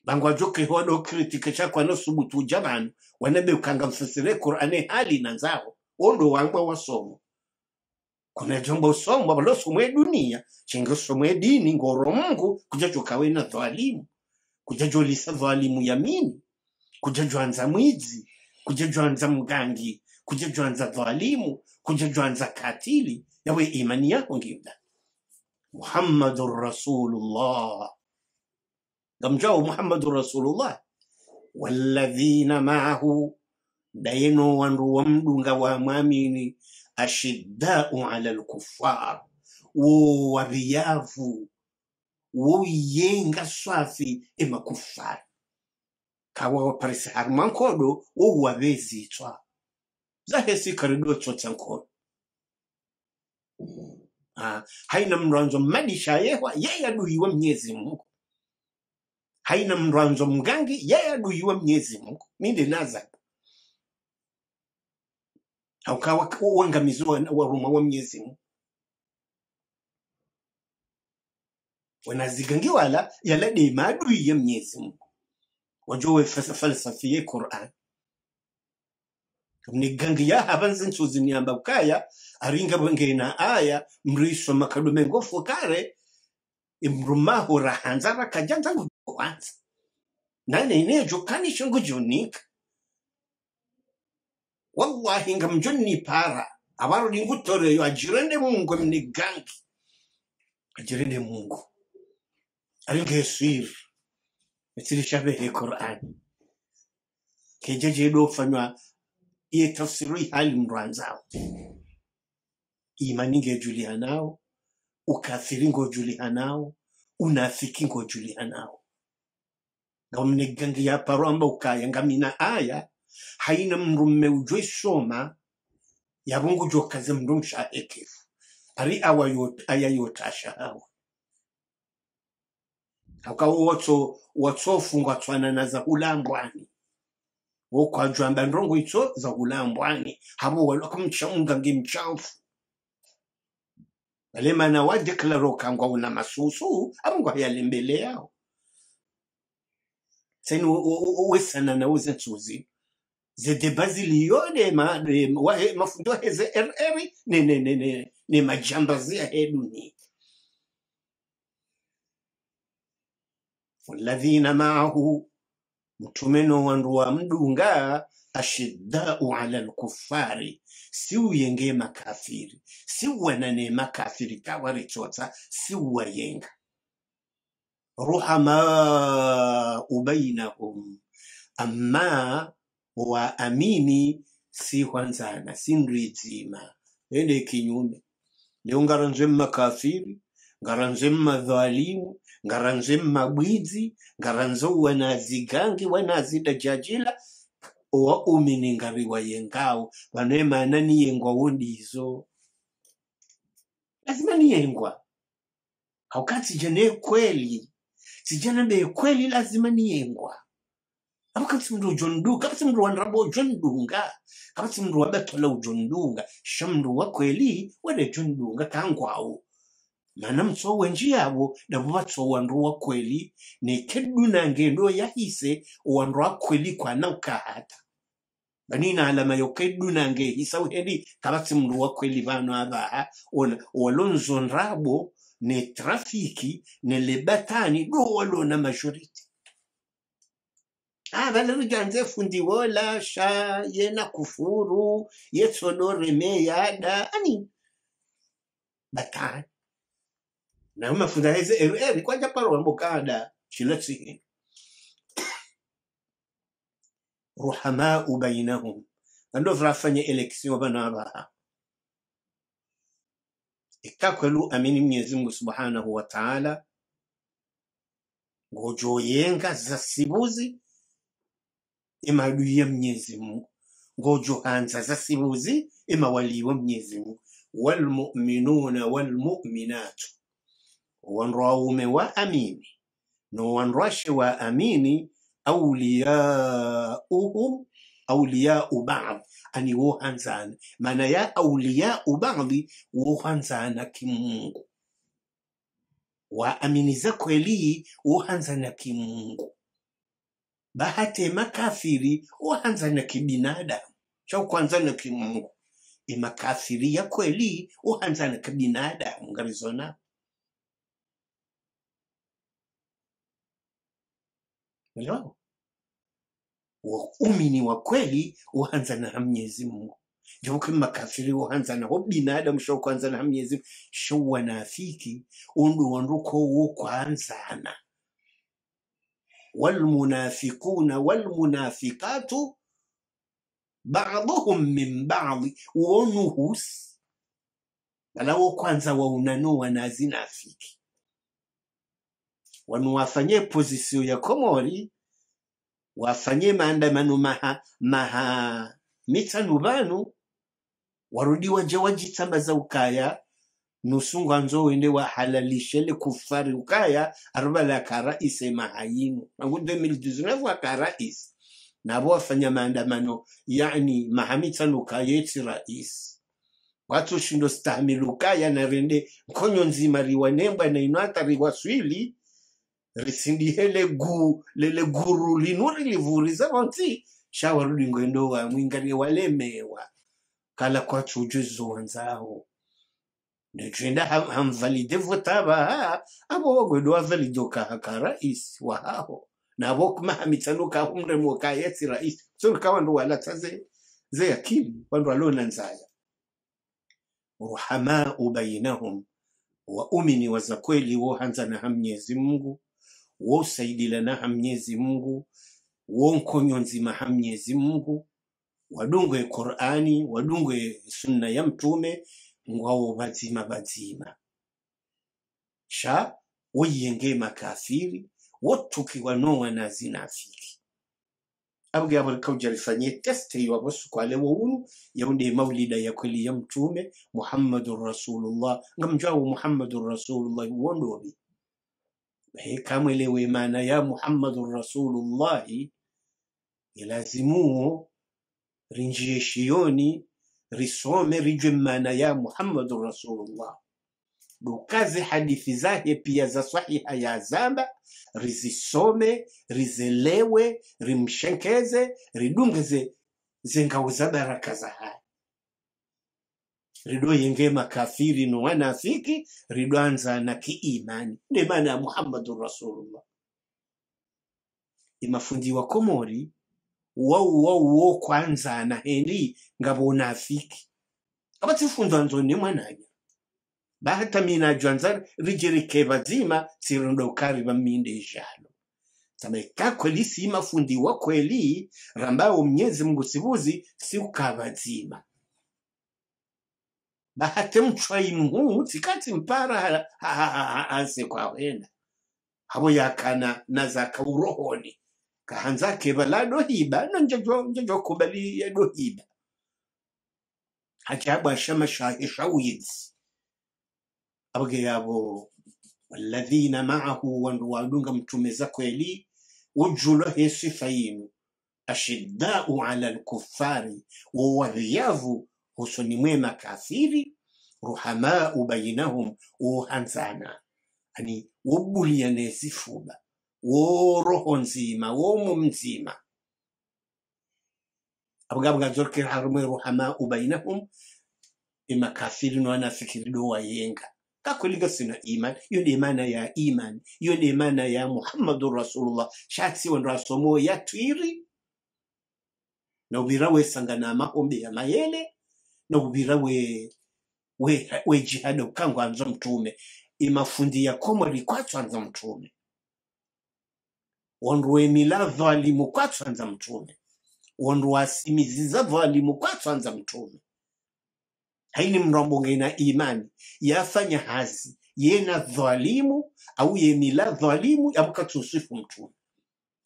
bangwa joke hodo kritike chakwa no subutu jaman wanabe ukanga mfasire qur'ane hali na zao ondo wangwa wasomo kuna jombo usomo wabalo sumwe dunia. Chengo usomwe dini ngoro mungu kujajo kawena na dhalimu kujajo lisa dhalimu yamini kujajo anza mwizi. Kujajo anza mgangi. Kujajo anza dhalimu kuja jwanza katili yawe imani yako ngimda muhammadu rasulullah. Gamjao muhammadu rasulullah? Walladhina maahu dayeno wandu wamdunga wa mwamini ashiddau ala lkufar wo waviyavu wo yenga swafi emakufari kawa waparisi harmankodo wo wabezitswa zahesi karido chocha nkoro ha, haina mranzo madisha yehwa yeye aduiwa mnyezi mungu. Haina mranzo mgangi yeye aduiwa mnyezi mungu. Ninde naza. Haukawa uangamizi wa waruma wa mnyezi mungu. Wanazigangiwa ala yalade maadui ya mnyezi mungu. Wajowe falsafiye quran nigangi ya habanzi ni niamba ukaya aringa bwengena aya mrisho makadume ngofu kare imrumaho rahanza rakajanza nguwanza nane inejo kanisho ngujunika wallahi nga mjonni para abaro lingutoreyo ajirende mungu mnigangi. Ajirende mungu. Aringa eswiri etirishabehe qur'ani kejeje do tafsiri hali mranzao imani ngejuliha nao ukafiri ngojuliha nao unafiki ngojuliha nao. Ngamnegangi yaparo amba ukaya ngamina aya haina mrume ujoisoma yabungu jokaze mndu mshahekefu ari awa yot, aya yotasha hawa akawo watso watsofungwa tswanana za ulambwani wokwajwamba ndongo itso za kulambwani habo walakumchaunga ngimchafu alemana wadeklara kangwa una masusu abungu hayalembele yao. Seni wesana na uze ze zedeba ziliyo mafundo heze rr ne, ne, ne, ne, mtumeno wandu wa mdunga ashiddau ala lkufari siuyenge makafiri siwanane makafiri kawaritsotsa siwayenga ruhamau bainahum. Amma wa amini sihwanzana sindwizima ende kinyume. Leo ngaranze mmakafiri ngaranze madhalimu ngaranze mabwizi ngaranze wanazigangi wanazidajajila owa ngari wayengao vanemana niyengwa wondizo lazima niyengwa haukati jane kweli? Sijana be kweli lazima niyengwa abo kapsi mndu ujondu kapsi mndu wanrabo ujondunga kapsi mndu wabetola ujondunga sha mndu wa kweli wede jondunga kangwawo mana mtso wenji yabo na batso wandu wa kweli. Nekeddu nange ndo yahise wandu wa kweli kwana ukahata banina alama yokeddu nange hisa uheli kapsi mndu wa kweli bano abaha wala- walonzo ndrabo ne trafiki ne lebatani do walona majority ah bale riganze fundi wola sha yena kufuru yada ani? Batani na mafuta hizi eri eri kwanja paro mbokada. Chilatsi ruhamau bainahum. Ando vrafanya election bana ikakwelu amini Mwenyezi Mungu Subhanahu wa Ta'ala. Ngojoyenga za sibuzi. Imaduya Mwenyezi Mungu. Ngojohanza za sibuzi. Imawaliwa Mwenyezi Mungu. Walmu'minuna walmu'minatu wanrawume wa amini. No wanrwashe wa amini auliyauhum auliyau ba'd. Ani wohanzana. Maana ya auliyau ba'dhi wohanzana kimungu. Waaminiza kweli wohanzana kimungu. Bahate makafiri wohanzana kibinadamu. Chaukuanzana kimungu. Imakafiri ya kweli wohanzana kibinadamu. Ngarizona Elewa? waumini wa kweli uhanza na Mwenyezi Mungu. Joke makafiri huanza na binadamu sho kwanza na Mwenyezi Mungu. Sho wanafiki undu wanduko wo kwanzana Walmunafikuna walmunafikatu ba'dhum min ba'd wonuhus bala wo kwanza waunano na zinafiki wanuwafanyie pozisio ya komori. Wafanyie maandamano maha, maha mitanu banu warudi waje wajitambaza ukaya. Nusungwa nzo wende wahalalishele kufari ukaya. Arubala ka rais mahayinu nangu 2019 aka rais nabo wafanya maandamano yani mahamitanu ukaya eti rais. Watu shindo stahamilu ukaya na rende. Nkonyo nzima riwanembwa na inwata riwaswili risindihele gu lele guru linuri livuriza vanti shawarudi ngwendo wa mwingani walemewa kala kwa chujuzo wanzao necenda hamvalide votava ha abo wagwedo wavalido kahaka rais wahaho nabo kumahamitano kahumremo kayetsi rais. Sonika wandu walatsa ze ze akili wandu walona nzaya ruhamau bainahum wa umini wazakweli wohanza na hamnyezi mungu wosaidilana ha mnyezi Mungu. Wonkonyonzima ha mnyezi Mungu. Wadungwe Qur'ani wadungwe sunna ya mtume ngwawo bazima bazima. Sha woyenge makafiri wotukiwa nowa na zinafiki. Abwe abo kauja lifanyie test hiyo wounu yaunde maulida ya kweli ya mtume Muhammadur Rasulullah. Ngamjao Muhammadur Rasulullah wondobi He, kamwelewe maana ya Muhammadur Rasulullahi ilazimuo rinjie shioni risome rijwe maana ya Muhammadur Rasulullah. Dukaze hadithi zake pia za sahiha ya zamba rizisome rizelewe rimshenkeze ridungeze zengao za baraka za haya rido yenge makafiri no wanafiki ridwanza na kiimani. Ndi maana ya Muhammadur Rasulullah. Imafundi wa komori wau wau wo kwanza na hendi ngabo unafiki. Abatifundwa nzoni mwananya. Bahata mina jwanza rijereke bazima sirondo kari baminde jalo. Sameka kweli si mafundi wa kweli rambao mnyezi Mungu sibuzi si ukabazima bahate mchwai mhuu tikati mpara ha- ha- ha- ha- ase kwa wena. Habo yakana na zaka urohoni. Kahanza kebala dohiba nonjojo njojo kubali ya dohiba hajabwa ashama shahisha wizi abge yabo walladhina ma'ahu wandu wadunga mtume za kweli ujulo hesifainu ashiddau ala lkufari wawadhiyavu husuni mwema makafiri ruhamau bainahum wohanzana. Ani wobuliane nezifuba wo roho nzima womo mzima. Abgabga zorkir harumwe ruhamau bainahum imakafiri no dowayenga do wayenga. Kakweliga sina iman iyo ni maana ya iman iyo ni maana ya muhammadun rasulullah. Shatsi wandrasomo ya twiri na ubira wesanga na mahombe ya mayele na ubira we we, we jihada kangu anza mtume. Imafundi ya komori kwatso anza mtume. Wanruwe mila dhalimu kwatso anza mtume. Wanruwa asimiziza dhalimu kwatso anza mtume. Haini mrambonge na imani. Yafanya hazi. Yena dhalimu au yemila dhalimu yabukatusifu mtume.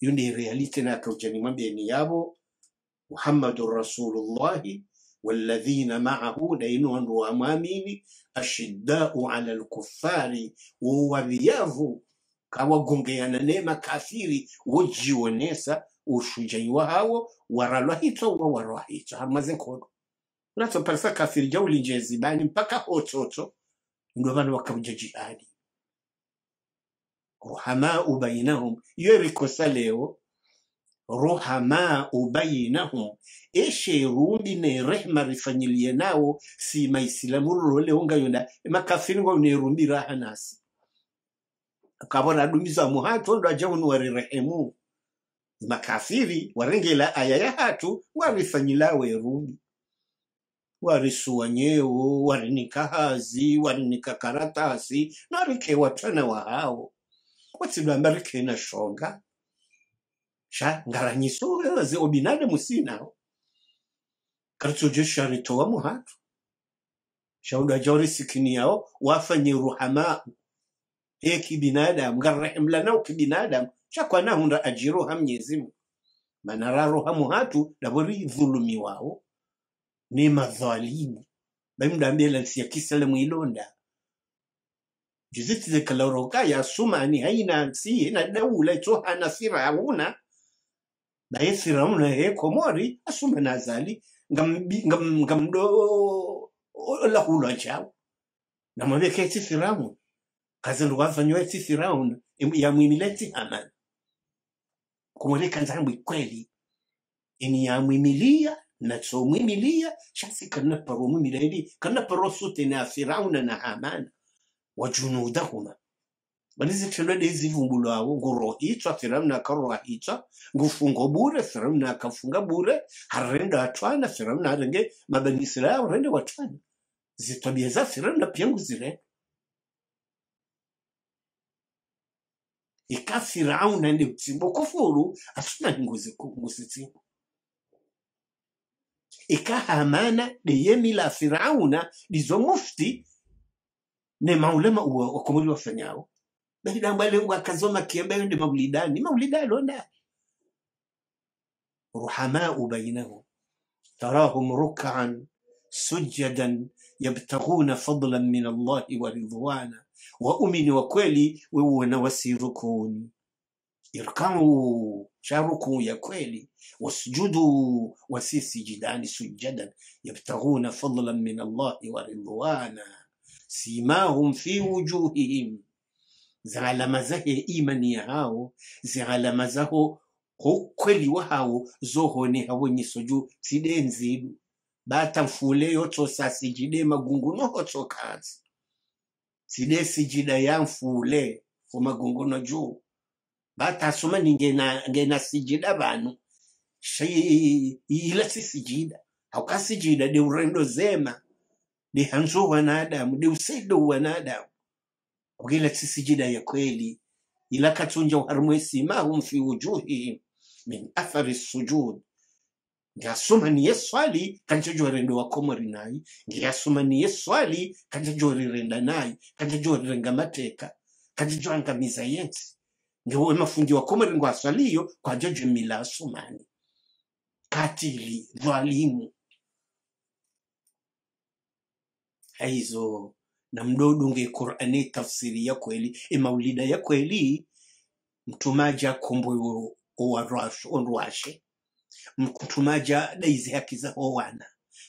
Iyo ndi realite nakaujani ni yabo muhammadun rasulullahi walladhina maahu dainu wa wamwamini ashiddau ala lkufari wowaviyavu kawagongeana ne makafiri wojionesa ushujai wahawo waralwahitso wawarwahitso harumaze nkoro uratso parisa kafiri jaulinje zibani mpaka hotsotso ndo vana wakauja jihadi ruhamau bainahum iyo rikosa leo ruhamau bainahum eshe nerehma ne rehma rifanyilie nao si maisilamu ruroleo ngayonda makafiri ngo nerumbi raha nasi. Akabona adumiza muhatu ndo ajahunu warirehemu makafiri warengela aya ya hatu warifanyilawe rumbi warisuwa nyeo warinika hazi warinika karatasi narikewa twana wahao watsidwamba rikena shonga. Sha ngaranyiso ze obinadamu sinao karitsoje sharitowa muhatu shauda jori sikini yao wafanye ruhamau e kibinadamu ngarrehemla nao kibinadamu shakwana hunda ajiroha mnyezimu Mungu. Manararoha hatu dabori dhulumi wao ni madhalimu baimdambela nsi ya kisalamu ilonda jizitize kaloroka ya sumani haina nsi na daula na hana firauna baye firauna he komori asuma nazali ngambi- ngam- ngamdo la hulwa chao namwambia keti firaun kazi ndo wafanywa eti firaun ya mwimileti haman kumulika nzambi kweli ini ya mwimilia na so mwimilia shasi kana paro mwimileli kana paro sute na firauna na hamana wa junudahuma walizithelwele izivumbulo awo ngurohitswa firauna akarohitswa ngufungo bure firauna akafunga bure harenda atwana firauna arenge mabanisira yao rende watwana zitabia za firauna pia zirenda ika firauna ndi utsimbo kufuru asuna nguzitsimbo ika hamana deyemila firauna dizo mufti ne maulema wakomoli wafanyao bali akazoma kiambayo ndi maulidani maulidani ona رحماء بينهم تراهم ركعا سجدا يبتغون فضلا من الله ورضوانا waumini wa kweli wewe na wasirukuni irkau sharuku ya kweli wasjudu wasisijidani sujadan yabtaghuna fadlan min allahi wa ridwana simahum fi wujuhihim zalama zahe imani yao zalama zaho hokweli wahawo zohone hawonyiso ju side nzidu. Bata mfule yoto sasijide magungu kazi. Side sijida ya mfule fo magungu juu. Bata soma ni ngena sijida banu. Ila si sijida. Hauka sijida de urendo zema. De hanzo wanadamu de usaido wanadamu ukila tisijida ya kweli ila katunja uharumwesi mahum fi wujuhihim min athari sujud. Ngiasuma niye swali kanjajorendo wakomori nayi ngiasoma niye swali kanjajorirenda nayi kanjajorirenga mateka. Kanjajoangamiza yensi ngiwe mafundi wakomori ngwaswaliyo kwajojo mila asumani. Katili dhalimu haizo na mdodunge qurani tafsiri ya kweli emaulida ya kweli mtumaja kombo onrwashe mtumaja daizi haki za wana.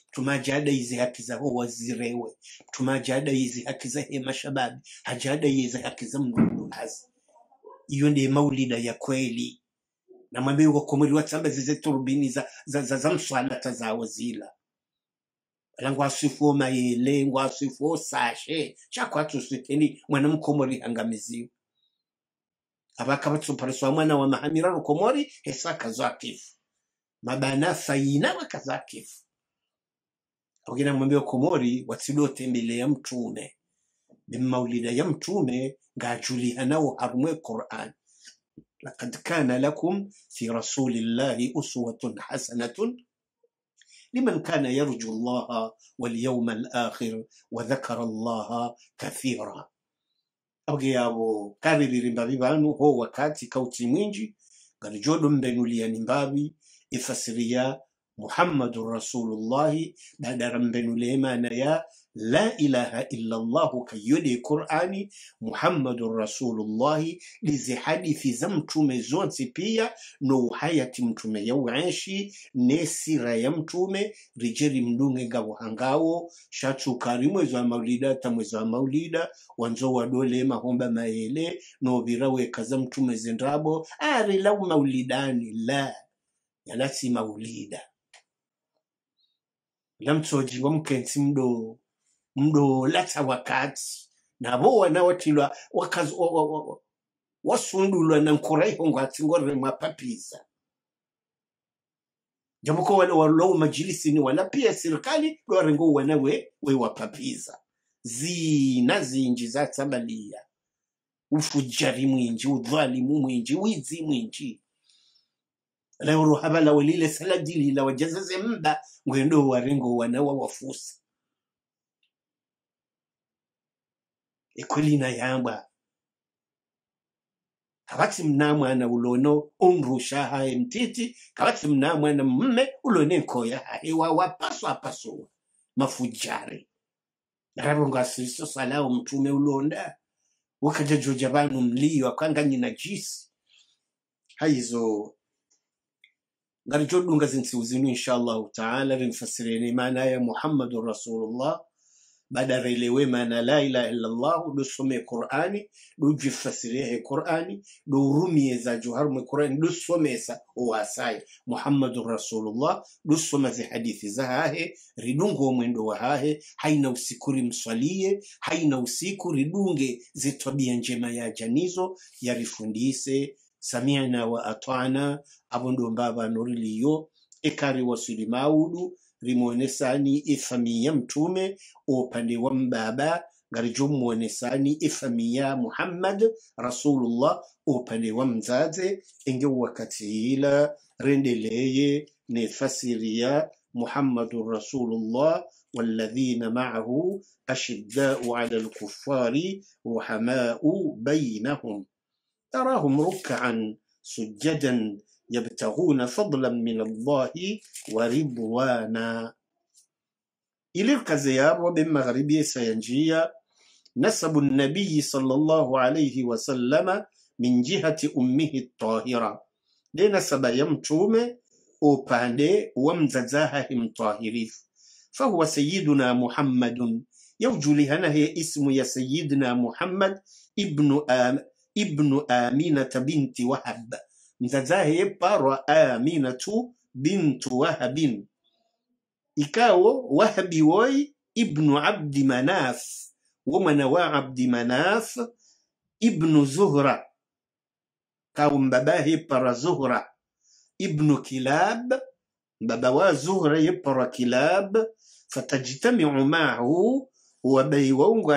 Mtumaja daizi haki za wazirewe. Mtumaja daizi haki za hema shababi. Haja daizi haki za mdudulazi hiyo ndiye maulida ya kweli. Namwambia wakomori watsamba zize turubini za, za, za, za mswalata za zila rangwasifo mayele ngwasifo sashe. Chakwatsuswiteni mwana mukomori hangamiziwa avaka vatsopaliswa mwana wa mahamira rukomori hesa akazwa akifu. Mabana saina wakaza akifu. Akugenda mwambia komori watsidotembelea mtume. Bimaulida ya mtume ngajulihanawo harumwe quran. Lakad kana lakum fi rasulillahi uswatun hasanatun لمن كان يرجو الله واليوم الآخر وذكر الله كثيرا. أبقي أبو كاري برمبابي بانو هو وكاتي كوتي مينجي قال جودم بنو لي إفسريا محمد رسول الله بعد رمبنو ليما la ilaha illa allah kayode qur'ani muhammadun rasulullahi lizi hadithi za mtume zonse pia no hayati mtume yauenshi ne sira ya mtume rijeri mdunge gabo hangawo shatsukari mwezi wa maulida ta mwezi wa maulida wanzo wadole mahomba maele novira wekaza mtume zendrabo ari lau maulidani la yalasi maulida. Lamtsoji wamkensi mdo mdo lata wakati. Na bo wana wa- wa- wa- wa- wasundulwa na nkurai ngwati ngorre mapapisa japokuwa wale walou majilisini wala pia serikali lwarengo wana we wapapiza. Zina zinji zatsabalia ufujari mwinji udhalimu mwinji wizi mwinji. Lero habala walile saladilila wajazaze mba ngwendo warengo wanawa wafusa ekwelina yamba mna mnamwana ulono umrusha haye mtiti. Kabati mnamwana mme ulone nkoya haye wawapaswa apaswa mafujari. Rabo ngasiso salao mtume ulonda. Wakajajoja vanu mlio akanganye na jisi. Haizo. Ngarijodunga zinsiuzinu inshallah taala rinfasireni maana ya muhammadun rasulullah baada ilewe maana la ilaha illallah dusome qur'ani dujifasirihe qur'ani durumie za juharme qur'ani dusomesa owasaye muhammadun rasulullah dusoma zi hadithi za hahe ridungo mwendo wa hahe haina usiku rimswalie haina usiku ridunge zitabia njema ya janizo yarifundise samina wa atana abo mbaba noriliyo ekari wasili rimwonesani ifamiya mtume upande wa mbaba ngarijo mwonesani ifamiya muhammad rasulullah upande wa mzaze enge wakati ila rendeleye nefasiria muhammadun rasulullah والذين معه أشداء على الكفار رحماء بينهم تراهم ركعا سجدا يبتغون فضلا من الله ورضوانا. إليك زيارة بالمغربية سينجية نسب النبي صلى الله عليه وسلم من جهة أمه الطاهرة. لنسب يمتوم أوباندي ومززاها طاهرين فهو سيدنا محمد. يوجو لهنا هي اسم يا سيدنا محمد ابن آم ابن آمينة بنت وهب. Mzazahe yeparwa aminatu bintu wahabin. Ikawo wahabi woyi ibnu abdi manaf. Wo mwana wa abdi manaf ibnu zuhra. Kawo mbabahe yepara zuhra. Ibnu kilab mbaba wa zuhra yeparwa kilab. Fatajtamiu maahu wabai waungu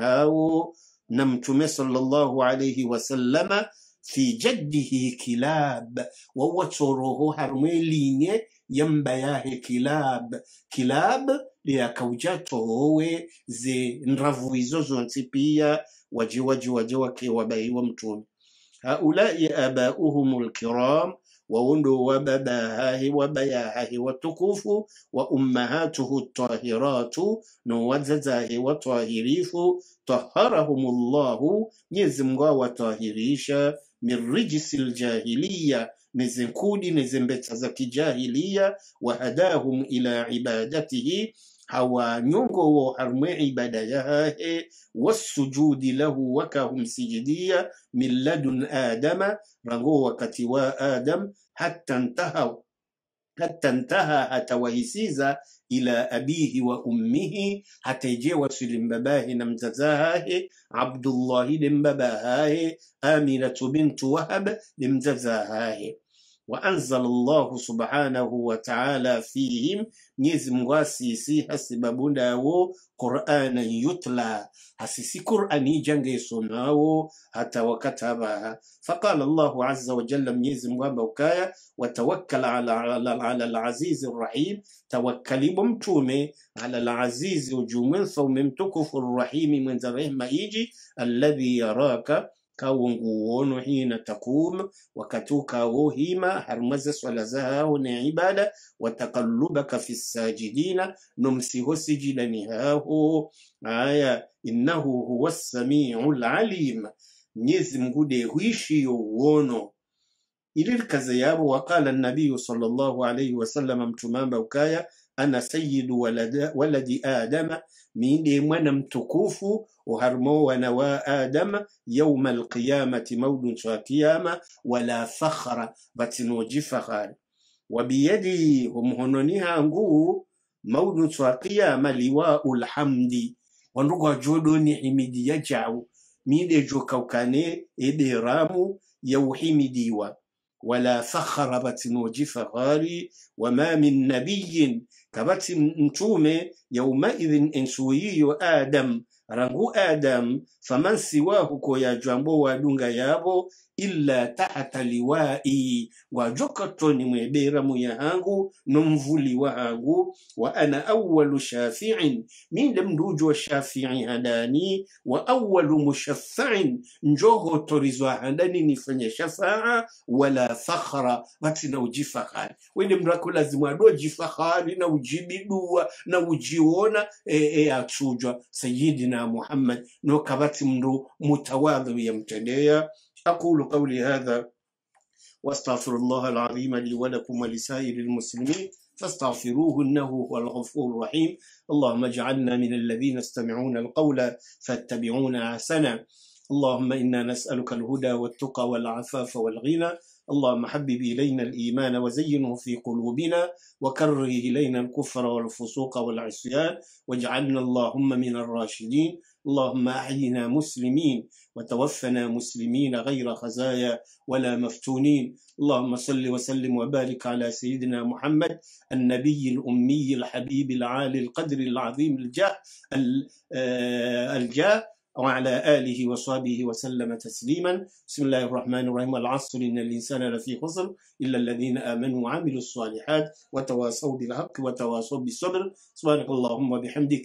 hawo na mtume sallallahu alaihi wasallama fi jaddihi kilab wawatoroho harumwe linye yamba yahe kilab. Kilab liyakauja tohowe ze nravu hizo zonse pia waje wake wabaiwa mtume. Haulai abauhum lkiram waundo wababahahi wabayahahi watukufu wa ummahatuhu tahiratu no wazazahi watahirifu taharahum llahu nyezi mngu awatahirisha min rijisi ljahiliya nezenkudi nezembeta za kijahilia wahadahum ila ibadatihi hawanyongowo harmwe ibada yahahe wassujudi lahu wakahum sijidia min ladun adama rango wakati wa adam hatta ntahaw حتى انتهى حتى اتوهسيزا إلى أبيه وأمه حتى يجي وصل لمباهي نمتزاهاه عبد الله لمباهاه آمنة بنت وهب لمتزاهاه وأنزل الله سبحانه وتعالى فيهم نزم واسيسي هسي بابوناو قرانا يتلى. هسيسي قرآن جنجي صناو حتى وكتبها فقال الله عز وجل نزم وابوكايا وتوكل على, على, على العزيز الرحيم. توكل بمتومي على العزيز وجومي وجومن ثوم الرحيم من ذره ما يجي الذي يراك kawunguwono hina takum wakati ukawo hima harumaze swala zao ni ibada watakallubaka fi sajidina numsiho sijidani haho aya innahu huwa samiu lalim mnyezi mgude huishiyo uono. Ili likaze yabo waqala nabiyu sallallahu alayhi wasallam mtumamba ukaya ana sayidu waladi adama minde mwana mtukufu uharmo wana wa adama yauma alqiyamati maudun cha kiyama wala fakhra batinoji fakhari wabiyadi humhononi hangu maudun cha kiyama liwau lhamdi wandugu ajodo ni himidi ya jau minde jo kaukane ede ramu ya uhimidiwa wala fakhra kabati mtume yaumaidhin ensuyiyo adam rangu adam faman siwahu ko wa wadunga yabo illa tahta liwai. Wajokatoni mwebera muya hangu nomvuli wa hangu wa ana awalu shafiin minde lam wa shafii hadani. Wa awalu mushaffain njoho torizwa handani nifanye shafaa wala fakhra bati na ujifahari wende mrako lazima ado jifahari na ujibidua na ujiona e, e, achujwa. Sayidina muhammad no mndu mutawadhi yamtendea أقول قولي هذا وأستغفر الله العظيم لي ولكم ولسائر المسلمين فاستغفروه إنه هو الغفور الرحيم. اللهم اجعلنا من الذين يستمعون القول فاتبعون أحسنه. اللهم إنا نسألك الهدى والتقى والعفاف والغنى. اللهم حبب إلينا الإيمان وزينه في قلوبنا وكره إلينا الكفر والفسوق والعصيان واجعلنا اللهم من الراشدين. اللهم احينا مسلمين وتوفنا مسلمين غير خزايا ولا مفتونين. اللهم صل وسلم وبارك على سيدنا محمد النبي الأمي الحبيب العالي القدر العظيم الجاه ال- آه، الجاه وعلى آله وصحبه وسلم تسليما. بسم الله الرحمن الرحيم. العصر إن الإنسان لفي خسر إلا الذين آمنوا وعملوا الصالحات وتواصوا بالحق وتواصوا بالصبر. سبحانك اللهم وبحمدك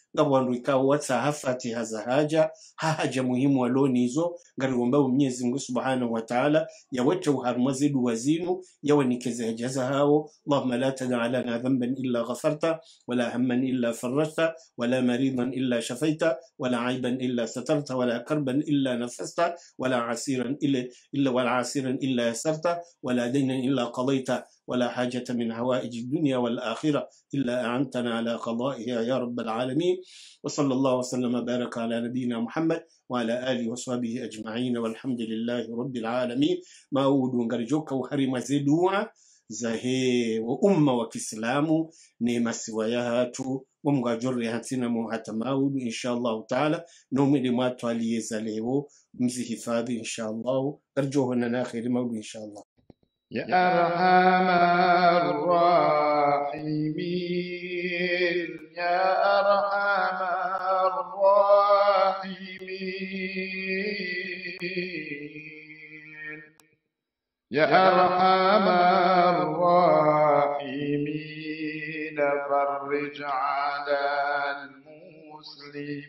Ngabwandu ikawa watsahafati haza haja hahaja muhimu walonizo ngarigombao mwenyezi mungu subhanahu wa taala yawete uharuma zedu wazinu yawanikeze hajaza hawo allahuma la tada lana dhanban illa ghafarta wala hamman illa farajta wala maridan illa shafaita wala aiban illa satarta wala karban illa nafasta wala asiran illa, ولا عسيرا إلا يسرته ولا دينا إلا قضيته ولا حاجة من هوائج الدنيا والآخرة إلا أعنتنا على قضائها يا رب العالمين. وصلى الله وسلم بارك على نبينا محمد وعلى آله وصحبه أجمعين. والحمد لله رب العالمين. ما أود ونقرجوك وحرم زدوعة زهي وأمة وكسلام نيمة سوياهات ومغاجر رهاتنا مهتماود إن شاء الله تعالى نومي لما تواليز له مزي إن شاء الله. أرجوه أننا خير مولو إن شاء الله. يا أرحم الراحمين يا أرحم الراحمين. يا أرحم الراحمين فرج على المسلمين.